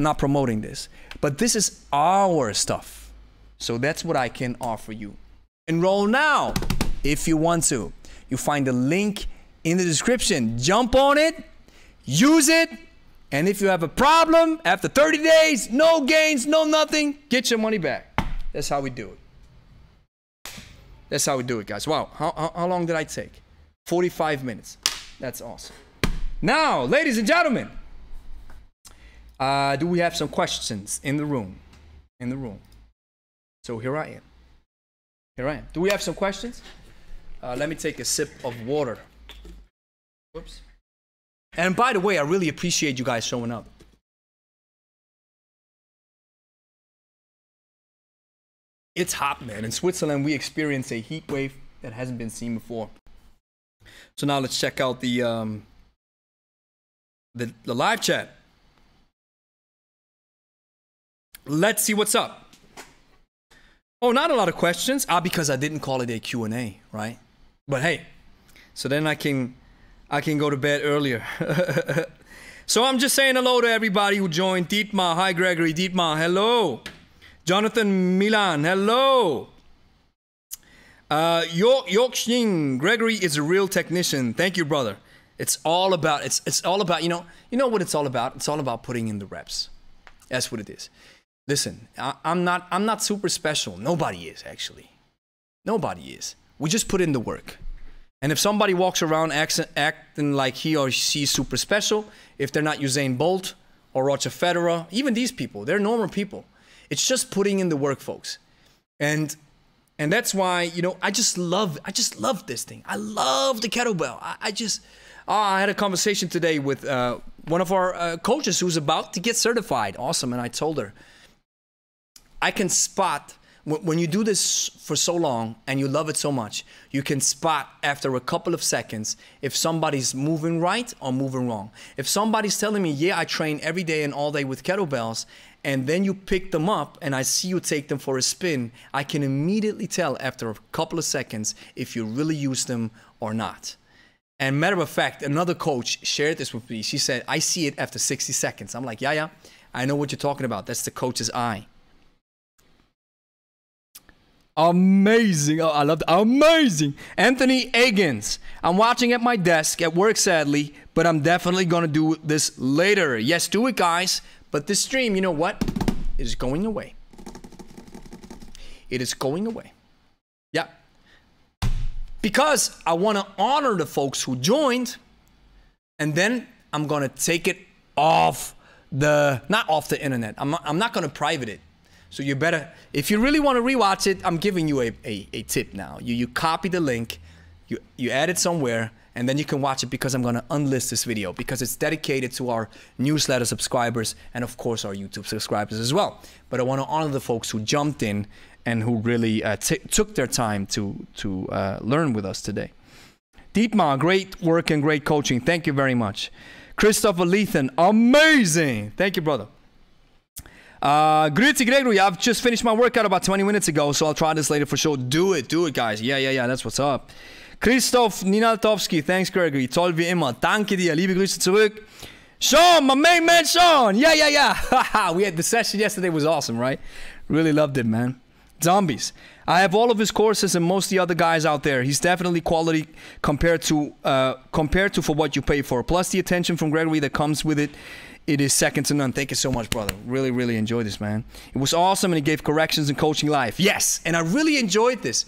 not promoting this. But this is our stuff. So that's what I can offer you. Enroll now if you want to. You find the link in the description. Jump on it, use it, and if you have a problem after 30 days, no gains, no nothing, get your money back. That's how we do it. That's how we do it, guys. Wow, how, how, how long did I take? 45 minutes. That's awesome. Now, ladies and gentlemen, uh, do we have some questions in the room? In the room. So here I am. Here I am. Do we have some questions? Uh, let me take a sip of water. Whoops. And by the way, I really appreciate you guys showing up. It's hot, man. In Switzerland, we experience a heat wave that hasn't been seen before. So now let's check out the um, the, the live chat. Let's see what's up. Oh, not a lot of questions. Ah, because I didn't call it a Q&A, right? But hey, so then I can I can go to bed earlier. so I'm just saying hello to everybody who joined. Dietmar, hi Gregory. Dietmar, hello. Jonathan Milan, hello. Uh, York York Xing, Gregory is a real technician. Thank you, brother. It's all about it's it's all about you know you know what it's all about. It's all about putting in the reps. That's what it is. Listen, I, I'm not I'm not super special. Nobody is actually. Nobody is. We just put in the work. And if somebody walks around acting, acting like he or she's super special, if they're not Usain Bolt or Roger Federer, even these people, they're normal people. It's just putting in the work, folks. And and that's why you know I just love I just love this thing. I love the kettlebell. I, I just oh, I had a conversation today with uh, one of our uh, coaches who's about to get certified. Awesome, and I told her I can spot when you do this for so long and you love it so much, you can spot after a couple of seconds if somebody's moving right or moving wrong. If somebody's telling me, yeah, I train every day and all day with kettlebells, and then you pick them up and I see you take them for a spin, I can immediately tell after a couple of seconds if you really use them or not. And matter of fact, another coach shared this with me. She said, I see it after 60 seconds. I'm like, yeah, yeah, I know what you're talking about. That's the coach's eye. Amazing. Oh, I love that. Amazing. Anthony Agins. I'm watching at my desk at work, sadly, but I'm definitely going to do this later. Yes, do it, guys. But this stream, you know what? It is going away. It is going away. Yeah. Because I want to honor the folks who joined, and then I'm going to take it off the, not off the internet. I'm not, I'm not going to private it. So you better, if you really want to rewatch it, I'm giving you a, a, a tip now. You, you copy the link, you, you add it somewhere, and then you can watch it because I'm going to unlist this video because it's dedicated to our newsletter subscribers and of course our YouTube subscribers as well. But I want to honor the folks who jumped in and who really uh, took their time to, to uh, learn with us today. Dietmar, great work and great coaching. Thank you very much. Christopher Lethan, amazing. Thank you, brother. Uh, Grüezi Gregory, I've just finished my workout about 20 minutes ago, so I'll try this later for sure. Do it, do it, guys. Yeah, yeah, yeah, that's what's up. Christoph Ninaltowski, thanks Gregory. Toll wie immer. Danke dir. Liebe Grüße zurück. Sean, my main man Sean. Yeah, yeah, yeah. we had the session yesterday was awesome, right? Really loved it, man. Zombies. I have all of his courses and most of the other guys out there. He's definitely quality compared to uh, compared to for what you pay for. Plus the attention from Gregory that comes with it it is second to none. Thank you so much, brother. Really, really enjoyed this, man. It was awesome, and he gave corrections and coaching life. Yes, and I really enjoyed this.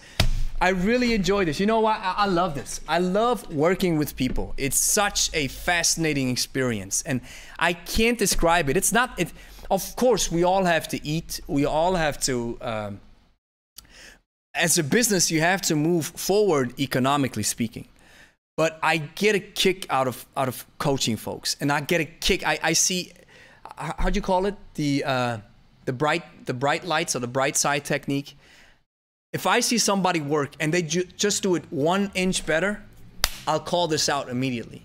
I really enjoyed this. You know what? I, I, love this. I love working with people. It's such a fascinating experience, and I can't describe it. It's not. It. Of course, we all have to eat. We all have to. Um, as a business, you have to move forward economically speaking but I get a kick out of out of coaching folks, and I get a kick. I, I see, how do you call it? The uh, the bright the bright lights or the bright side technique. If I see somebody work and they ju- just do it one inch better, I'll call this out immediately.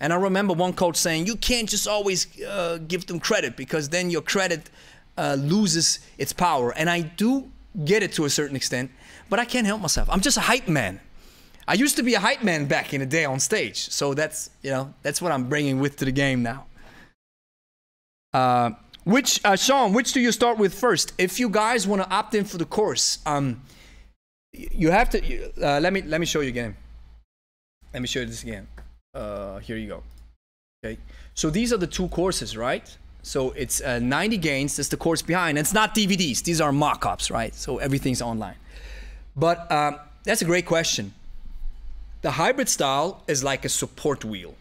And I remember one coach saying, "You can't just always uh, give them credit because then your credit uh, loses its power." And I do get it to a certain extent, but I can't help myself. I'm just a hype man. I used to be a hype man back in the day on stage, so that's you know that's what I'm bringing with to the game now. Uh, which uh, Sean, which do you start with first? If you guys want to opt in for the course, um, you have to. Uh, let me let me show you again. Let me show you this again. Uh, here you go. Okay, so these are the two courses, right? So it's uh, 90 gains. That's the course behind. It's not DVDs. These are mock-ups, right? So everything's online. But um, that's a great question. The hybrid style is like a support wheel.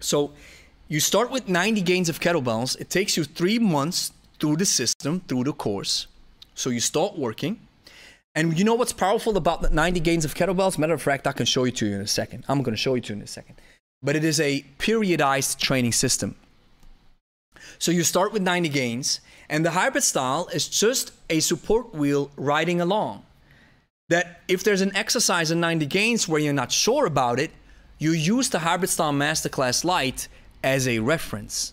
So you start with 90 gains of kettlebells. It takes you three months through the system, through the course. So you start working. And you know what's powerful about the 90 gains of kettlebells? Matter of fact, I can show you to you in a second. I'm going to show you to you in a second. But it is a periodized training system. So you start with 90 gains, and the hybrid style is just a support wheel riding along. That if there's an exercise in 90 gains where you're not sure about it, you use the hybrid style masterclass light as a reference.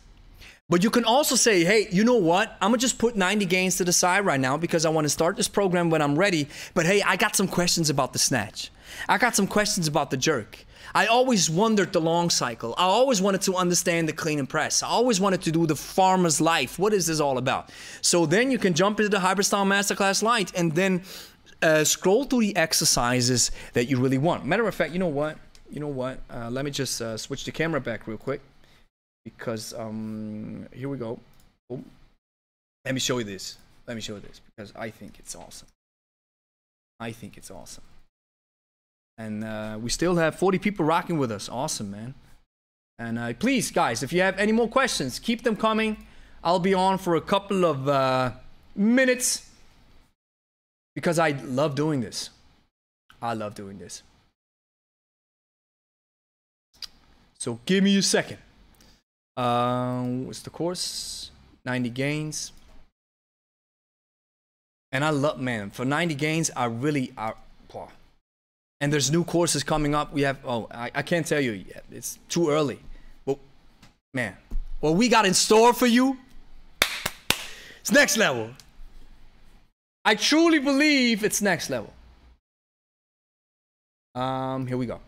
But you can also say, hey, you know what? I'm gonna just put 90 gains to the side right now because I wanna start this program when I'm ready. But hey, I got some questions about the snatch. I got some questions about the jerk. I always wondered the long cycle. I always wanted to understand the clean and press. I always wanted to do the farmer's life. What is this all about? So then you can jump into the Hybrid Style Masterclass Light and then uh, scroll through the exercises that you really want. Matter of fact, you know what? You know what? Uh, let me just uh, switch the camera back real quick because um, here we go. Boom. Let me show you this. Let me show you this because I think it's awesome. I think it's awesome. And uh, we still have 40 people rocking with us. Awesome, man. And uh, please, guys, if you have any more questions, keep them coming. I'll be on for a couple of uh, minutes because I love doing this. I love doing this. So give me a second. Um, what's the course? 90 gains. And I love, man, for 90 gains, I really, I, and there's new courses coming up. We have, oh, I, I can't tell you yet. It's too early. But, man, what we got in store for you, it's next level. I truly believe it's next level. Um, here we go.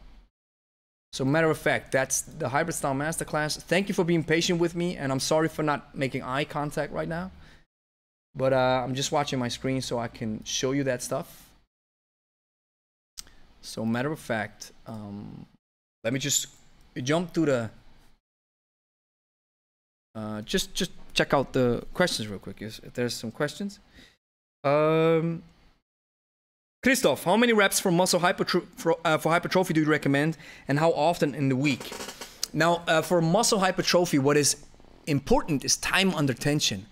So matter of fact, that's the Hybrid Style Masterclass. Thank you for being patient with me, and I'm sorry for not making eye contact right now. But uh, I'm just watching my screen so I can show you that stuff. So matter of fact, um, let me just jump to the. Uh, just just check out the questions real quick. If there's some questions. Um, Christoph, how many reps for muscle hypertro for, uh, for, hypertrophy do you recommend, and how often in the week? Now, uh, for muscle hypertrophy, what is important is time under tension.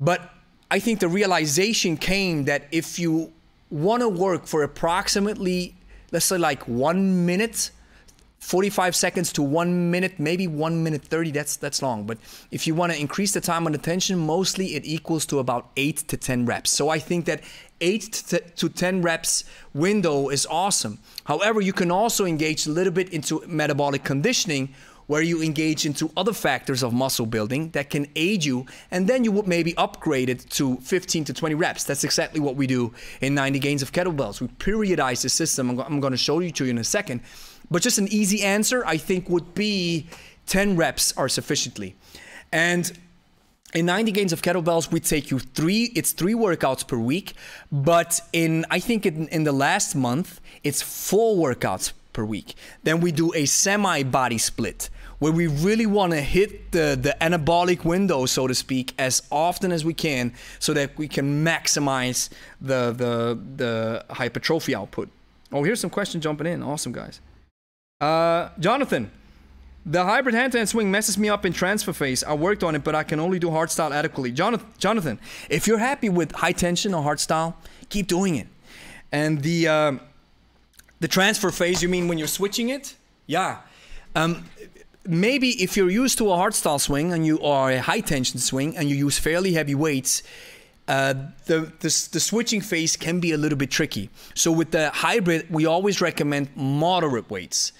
But I think the realization came that if you want to work for approximately, let's say, like one minute 45 seconds to one minute, maybe one minute 30, that's, that's long. But if you want to increase the time under tension, mostly it equals to about eight to 10 reps. So I think that eight to 10 reps window is awesome. However, you can also engage a little bit into metabolic conditioning where you engage into other factors of muscle building that can aid you, and then you would maybe upgrade it to 15 to 20 reps. That's exactly what we do in 90 gains of kettlebells. We periodize the system. I'm going to show you to you in a second. But just an easy answer, I think, would be 10 reps are sufficiently. And in 90 gains of kettlebells, we take you three, it's three workouts per week. But in, I think in, in the last month, it's four workouts per week. Then we do a semi body split where we really want to hit the, the anabolic window, so to speak, as often as we can so that we can maximize the, the, the hypertrophy output. Oh, here's some questions jumping in. Awesome, guys. Uh, Jonathan, the hybrid handstand swing messes me up in transfer phase. I worked on it, but I can only do hard style adequately. Jonathan, Jonathan if you're happy with high tension or hard style, keep doing it. And the uh, the transfer phase, you mean when you're switching it? Yeah. Um, maybe if you're used to a hard style swing and you are a high tension swing and you use fairly heavy weights, uh, the, the, the switching phase can be a little bit tricky. So with the hybrid, we always recommend moderate weights.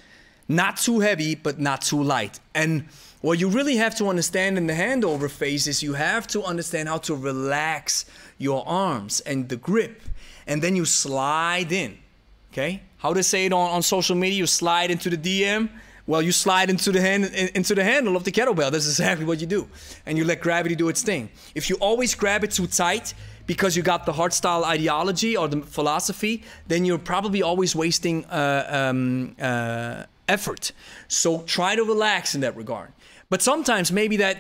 Not too heavy, but not too light. And what you really have to understand in the handover phase is you have to understand how to relax your arms and the grip. And then you slide in. Okay? How to say it on, on social media, you slide into the DM. Well, you slide into the hand into the handle of the kettlebell. That's exactly what you do. And you let gravity do its thing. If you always grab it too tight, because you got the hard style ideology or the philosophy, then you're probably always wasting uh, um, uh, effort. So try to relax in that regard. But sometimes maybe that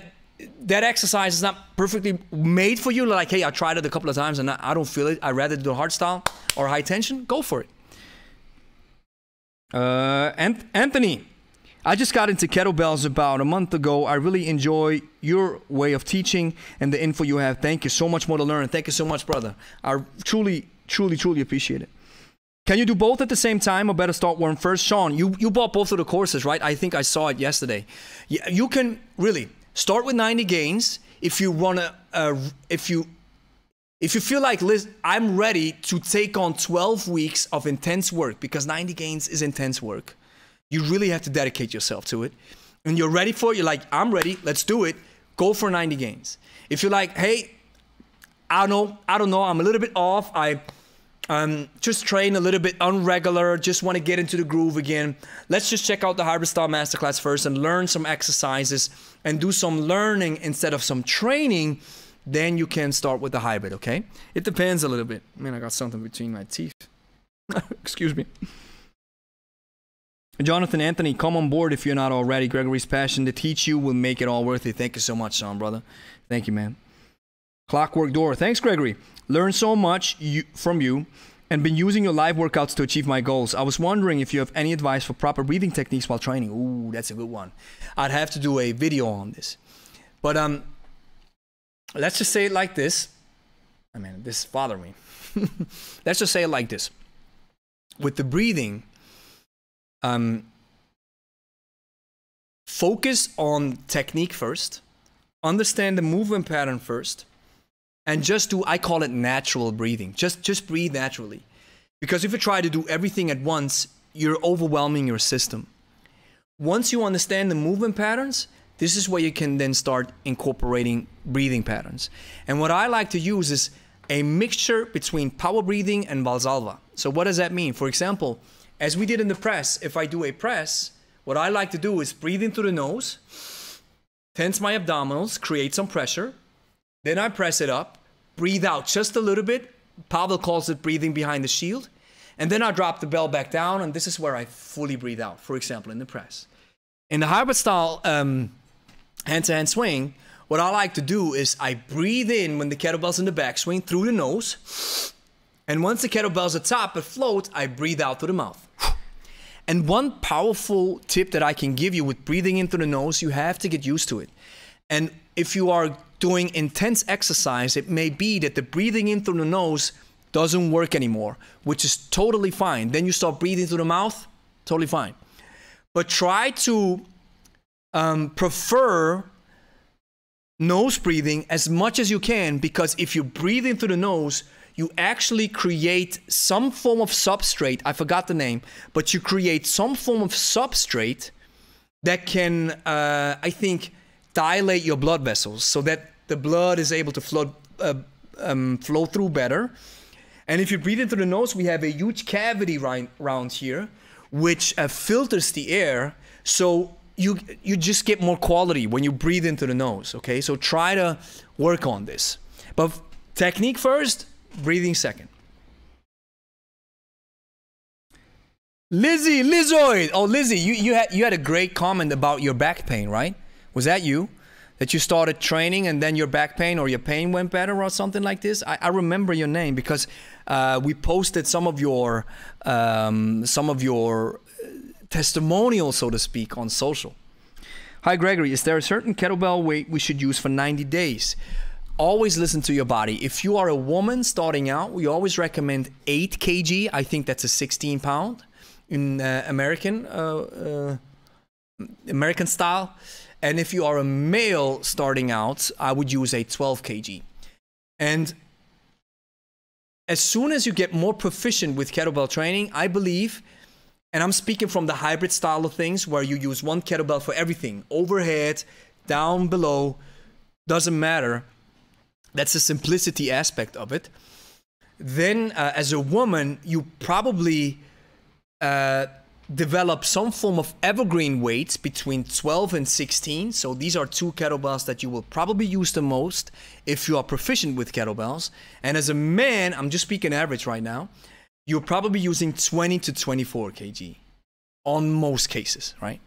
that exercise is not perfectly made for you. Like, hey, I tried it a couple of times and I don't feel it. I'd rather do a hard style or high tension. Go for it. Uh, Anthony, I just got into kettlebells about a month ago. I really enjoy your way of teaching and the info you have. Thank you so much more to learn. Thank you so much, brother. I truly, truly, truly appreciate it. Can you do both at the same time or better start one first? Sean, you, you bought both of the courses, right? I think I saw it yesterday. You can really start with 90 gains if you want to, if you if you feel like Liz, I'm ready to take on 12 weeks of intense work because 90 gains is intense work. You really have to dedicate yourself to it. And you're ready for it, you're like, I'm ready, let's do it. Go for 90 gains. If you're like, hey, I don't know, I don't know, I'm a little bit off. I um, just train a little bit unregular, just want to get into the groove again. Let's just check out the Hybrid Style Masterclass first and learn some exercises and do some learning instead of some training then you can start with the hybrid, okay? It depends a little bit. Man, I got something between my teeth. Excuse me. Jonathan Anthony, come on board if you're not already. Gregory's passion to teach you will make it all worth it. Thank you so much, son, brother. Thank you, man. Clockwork Door. Thanks, Gregory. Learned so much you, from you and been using your live workouts to achieve my goals. I was wondering if you have any advice for proper breathing techniques while training. Ooh, that's a good one. I'd have to do a video on this. But um, let's just say it like this. I mean, this bothers me. let's just say it like this. With the breathing, um, focus on technique first, understand the movement pattern first, and just do I call it natural breathing. Just just breathe naturally. Because if you try to do everything at once, you're overwhelming your system. Once you understand the movement patterns, this is where you can then start incorporating breathing patterns. And what I like to use is a mixture between power breathing and Valsalva. So what does that mean? For example, as we did in the press, if I do a press, what I like to do is breathe in through the nose, tense my abdominals, create some pressure. Then I press it up, breathe out just a little bit. Pavel calls it breathing behind the shield. And then I drop the bell back down, and this is where I fully breathe out, for example, in the press. In the hybrid style hand to hand swing, what I like to do is I breathe in when the kettlebell's in the backswing through the nose. And once the kettlebell's at top, it floats, I breathe out through the mouth. And one powerful tip that I can give you with breathing in through the nose, you have to get used to it. And if you are doing intense exercise, it may be that the breathing in through the nose doesn't work anymore, which is totally fine. Then you start breathing through the mouth, totally fine. But try to um, prefer nose breathing as much as you can because if you breathe in through the nose, you actually create some form of substrate. I forgot the name, but you create some form of substrate that can, uh, I think, dilate your blood vessels so that the blood is able to flow, uh, um, flow through better. And if you breathe in through the nose, we have a huge cavity right around here, which uh, filters the air. So you you just get more quality when you breathe into the nose okay? So try to work on this. But technique first breathing second. Lizzie lizoid oh lizzie you, you had you had a great comment about your back pain right? Was that you that you started training and then your back pain or your pain went better or something like this i, I remember your name because uh, we posted some of your um, some of your testimonial, so to speak, on social. Hi, Gregory. Is there a certain kettlebell weight we should use for 90 days? Always listen to your body. If you are a woman starting out, we always recommend 8 kg. I think that's a 16 pound in uh, American uh, uh, American style. And if you are a male starting out, I would use a 12 kg. And as soon as you get more proficient with kettlebell training, I believe and I'm speaking from the hybrid style of things where you use one kettlebell for everything overhead, down, below, doesn't matter. That's the simplicity aspect of it. Then, uh, as a woman, you probably uh, develop some form of evergreen weights between 12 and 16. So, these are two kettlebells that you will probably use the most if you are proficient with kettlebells. And as a man, I'm just speaking average right now you're probably using 20 to 24 kg on most cases, right?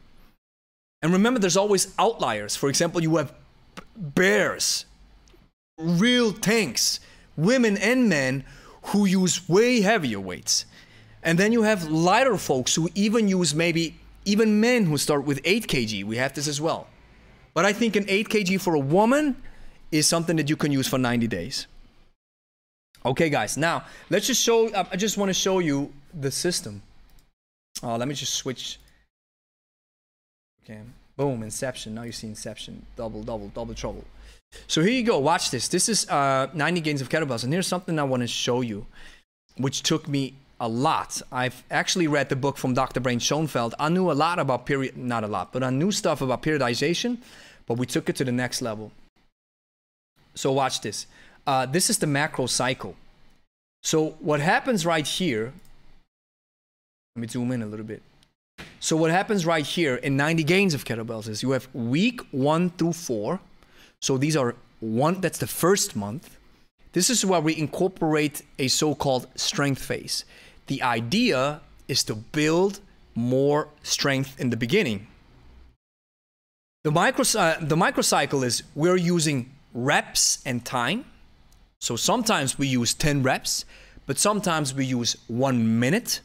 And remember, there's always outliers. For example, you have bears, real tanks, women and men who use way heavier weights. And then you have lighter folks who even use maybe even men who start with 8 kg, we have this as well. But I think an 8 kg for a woman is something that you can use for 90 days. Okay, guys, now let's just show, I just want to show you the system. Oh, let me just switch. Okay, boom, Inception. Now you see Inception. Double, double, double trouble. So here you go. Watch this. This is uh, 90 gains of kettlebells. And here's something I want to show you, which took me a lot. I've actually read the book from Dr. Brad Schoenfeld. I knew a lot about period, not a lot, but I knew stuff about periodization, but we took it to the next level. So watch this. Uh, this is the macro cycle. So what happens right here, let me zoom in a little bit. So what happens right here in 90 gains of kettlebells is you have week one through four. So these are one, that's the first month. This is where we incorporate a so-called strength phase. The idea is to build more strength in the beginning. The micro, uh, the microcycle is we're using reps and time. So sometimes we use 10 reps, but sometimes we use one minute.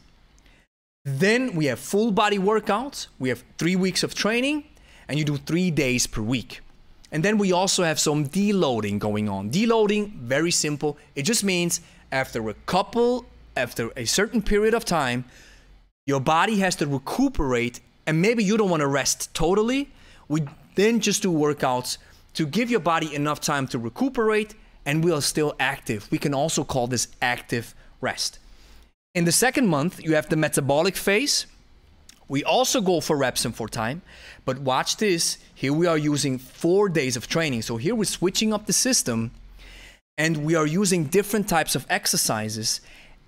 Then we have full body workouts. We have three weeks of training, and you do three days per week. And then we also have some deloading going on. Deloading, very simple. It just means after a couple, after a certain period of time, your body has to recuperate, and maybe you don't want to rest totally. We then just do workouts to give your body enough time to recuperate and we are still active. We can also call this active rest. In the second month, you have the metabolic phase. We also go for reps and for time, but watch this. Here we are using four days of training. So here we're switching up the system and we are using different types of exercises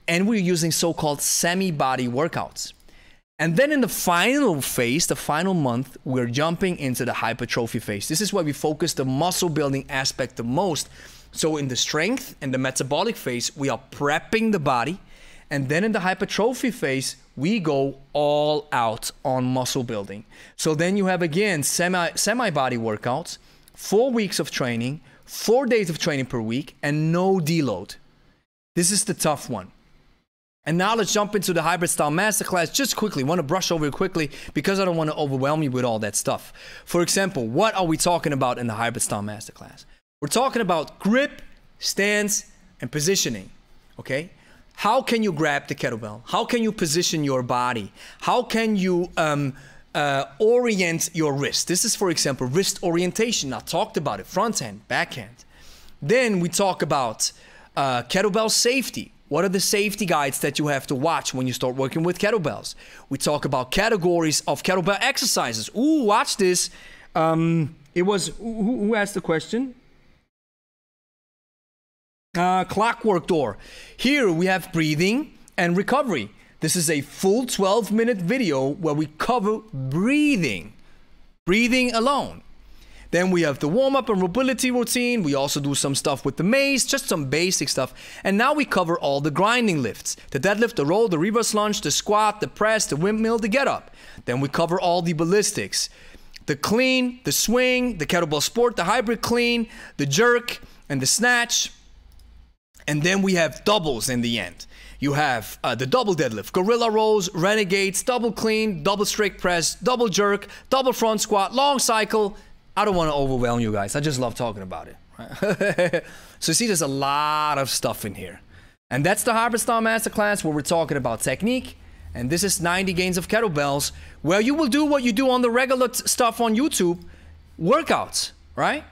and we're using so called semi body workouts. And then in the final phase, the final month, we're jumping into the hypertrophy phase. This is where we focus the muscle building aspect the most. So in the strength and the metabolic phase, we are prepping the body. And then in the hypertrophy phase, we go all out on muscle building. So then you have again semi semi body workouts, four weeks of training, four days of training per week, and no deload. This is the tough one. And now let's jump into the hybrid style masterclass just quickly. want to brush over it quickly because I don't want to overwhelm you with all that stuff. For example, what are we talking about in the hybrid style masterclass? We're talking about grip, stance, and positioning. Okay? How can you grab the kettlebell? How can you position your body? How can you um, uh, orient your wrist? This is, for example, wrist orientation. I talked about it front hand, backhand. Then we talk about uh, kettlebell safety. What are the safety guides that you have to watch when you start working with kettlebells? We talk about categories of kettlebell exercises. Ooh, watch this. Um, it was who, who asked the question? Uh, clockwork door. Here we have breathing and recovery. This is a full 12 minute video where we cover breathing, breathing alone. Then we have the warm up and mobility routine. We also do some stuff with the mace, just some basic stuff. And now we cover all the grinding lifts the deadlift, the roll, the reverse lunge, the squat, the press, the windmill, the get up. Then we cover all the ballistics the clean, the swing, the kettlebell sport, the hybrid clean, the jerk, and the snatch. And then we have doubles in the end. You have uh, the double deadlift, gorilla rows, renegades, double clean, double strict press, double jerk, double front squat, long cycle, I don't want to overwhelm you guys. I just love talking about it. So see, there's a lot of stuff in here. And that's the Hybrid Style Masterclass where we're talking about technique. And this is 90 gains of kettlebells where you will do what you do on the regular stuff on YouTube, workouts, right?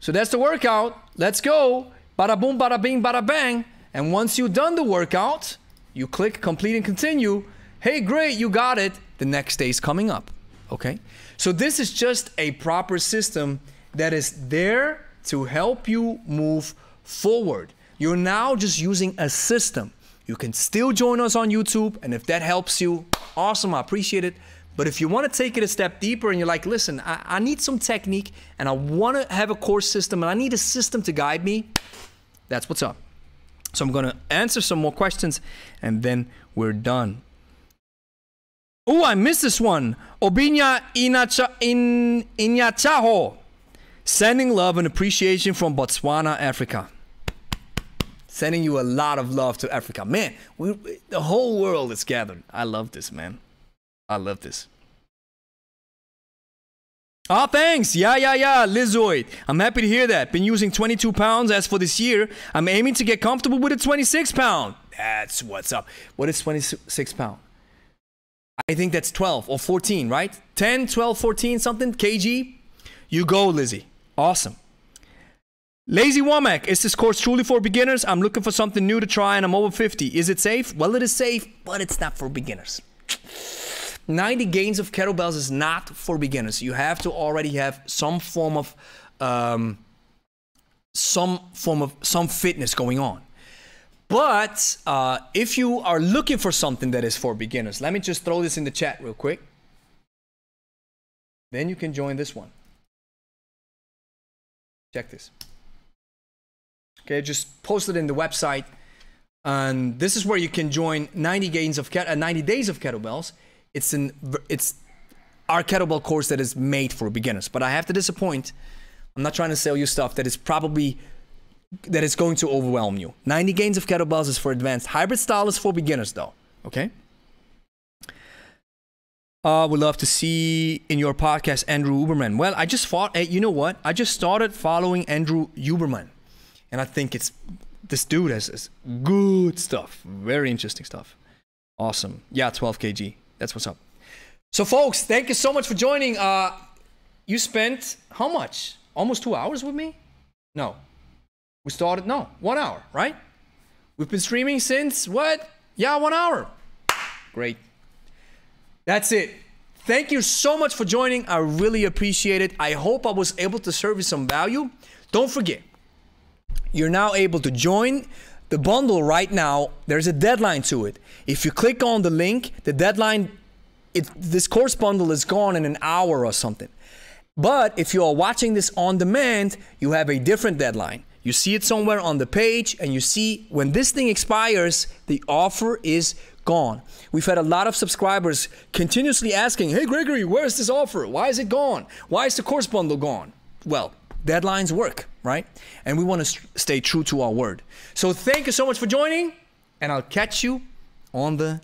So that's the workout. Let's go. Bada boom, bada bing, bada bang. And once you've done the workout, you click complete and continue. Hey, great, you got it. The next day is coming up. Okay? So this is just a proper system that is there to help you move forward. You're now just using a system. You can still join us on YouTube, and if that helps you, awesome, I appreciate it. But if you want to take it a step deeper and you're like, listen, I, I need some technique and I want to have a course system and I need a system to guide me, that's what's up. So I'm going to answer some more questions and then we're done. Oh, I missed this one. Obinya Inacha, in, Inyachaho. Sending love and appreciation from Botswana, Africa. Sending you a lot of love to Africa. Man, we, the whole world is gathered. I love this, man. I love this. Oh, thanks. Yeah, yeah, yeah, Lizoid. I'm happy to hear that. Been using 22 pounds. As for this year, I'm aiming to get comfortable with a 26 pound. That's what's up. What is 26 pound? I think that's 12 or 14, right? 10, 12, 14, something kg. You go, Lizzie. Awesome. Lazy Womack, is this course truly for beginners? I'm looking for something new to try and I'm over 50. Is it safe? Well, it is safe, but it's not for beginners. 90 gains of kettlebells is not for beginners. You have to already have some form of um, some form of some fitness going on. But uh, if you are looking for something that is for beginners, let me just throw this in the chat real quick. Then you can join this one. Check this. Okay, just post it in the website, and this is where you can join 90 gains of uh, 90 days of kettlebells. It's an it's our kettlebell course that is made for beginners. But I have to disappoint. I'm not trying to sell you stuff that is probably that is going to overwhelm you. 90 gains of kettlebells is for advanced. Hybrid style is for beginners though. Okay. Uh, would love to see in your podcast Andrew Huberman. Well, I just thought, hey, you know what? I just started following Andrew Huberman, and I think it's this dude has, has good stuff, very interesting stuff. Awesome. Yeah, 12 kg. That's what's up. So, folks, thank you so much for joining. Uh, you spent how much? Almost two hours with me? No, we started, no, one hour, right? We've been streaming since what? Yeah, one hour. Great. That's it. Thank you so much for joining. I really appreciate it. I hope I was able to serve you some value. Don't forget, you're now able to join the bundle right now. There's a deadline to it. If you click on the link, the deadline, it, this course bundle is gone in an hour or something. But if you are watching this on demand, you have a different deadline. You see it somewhere on the page, and you see when this thing expires, the offer is gone. We've had a lot of subscribers continuously asking, Hey, Gregory, where's this offer? Why is it gone? Why is the course bundle gone? Well, deadlines work, right? And we want to stay true to our word. So thank you so much for joining, and I'll catch you on the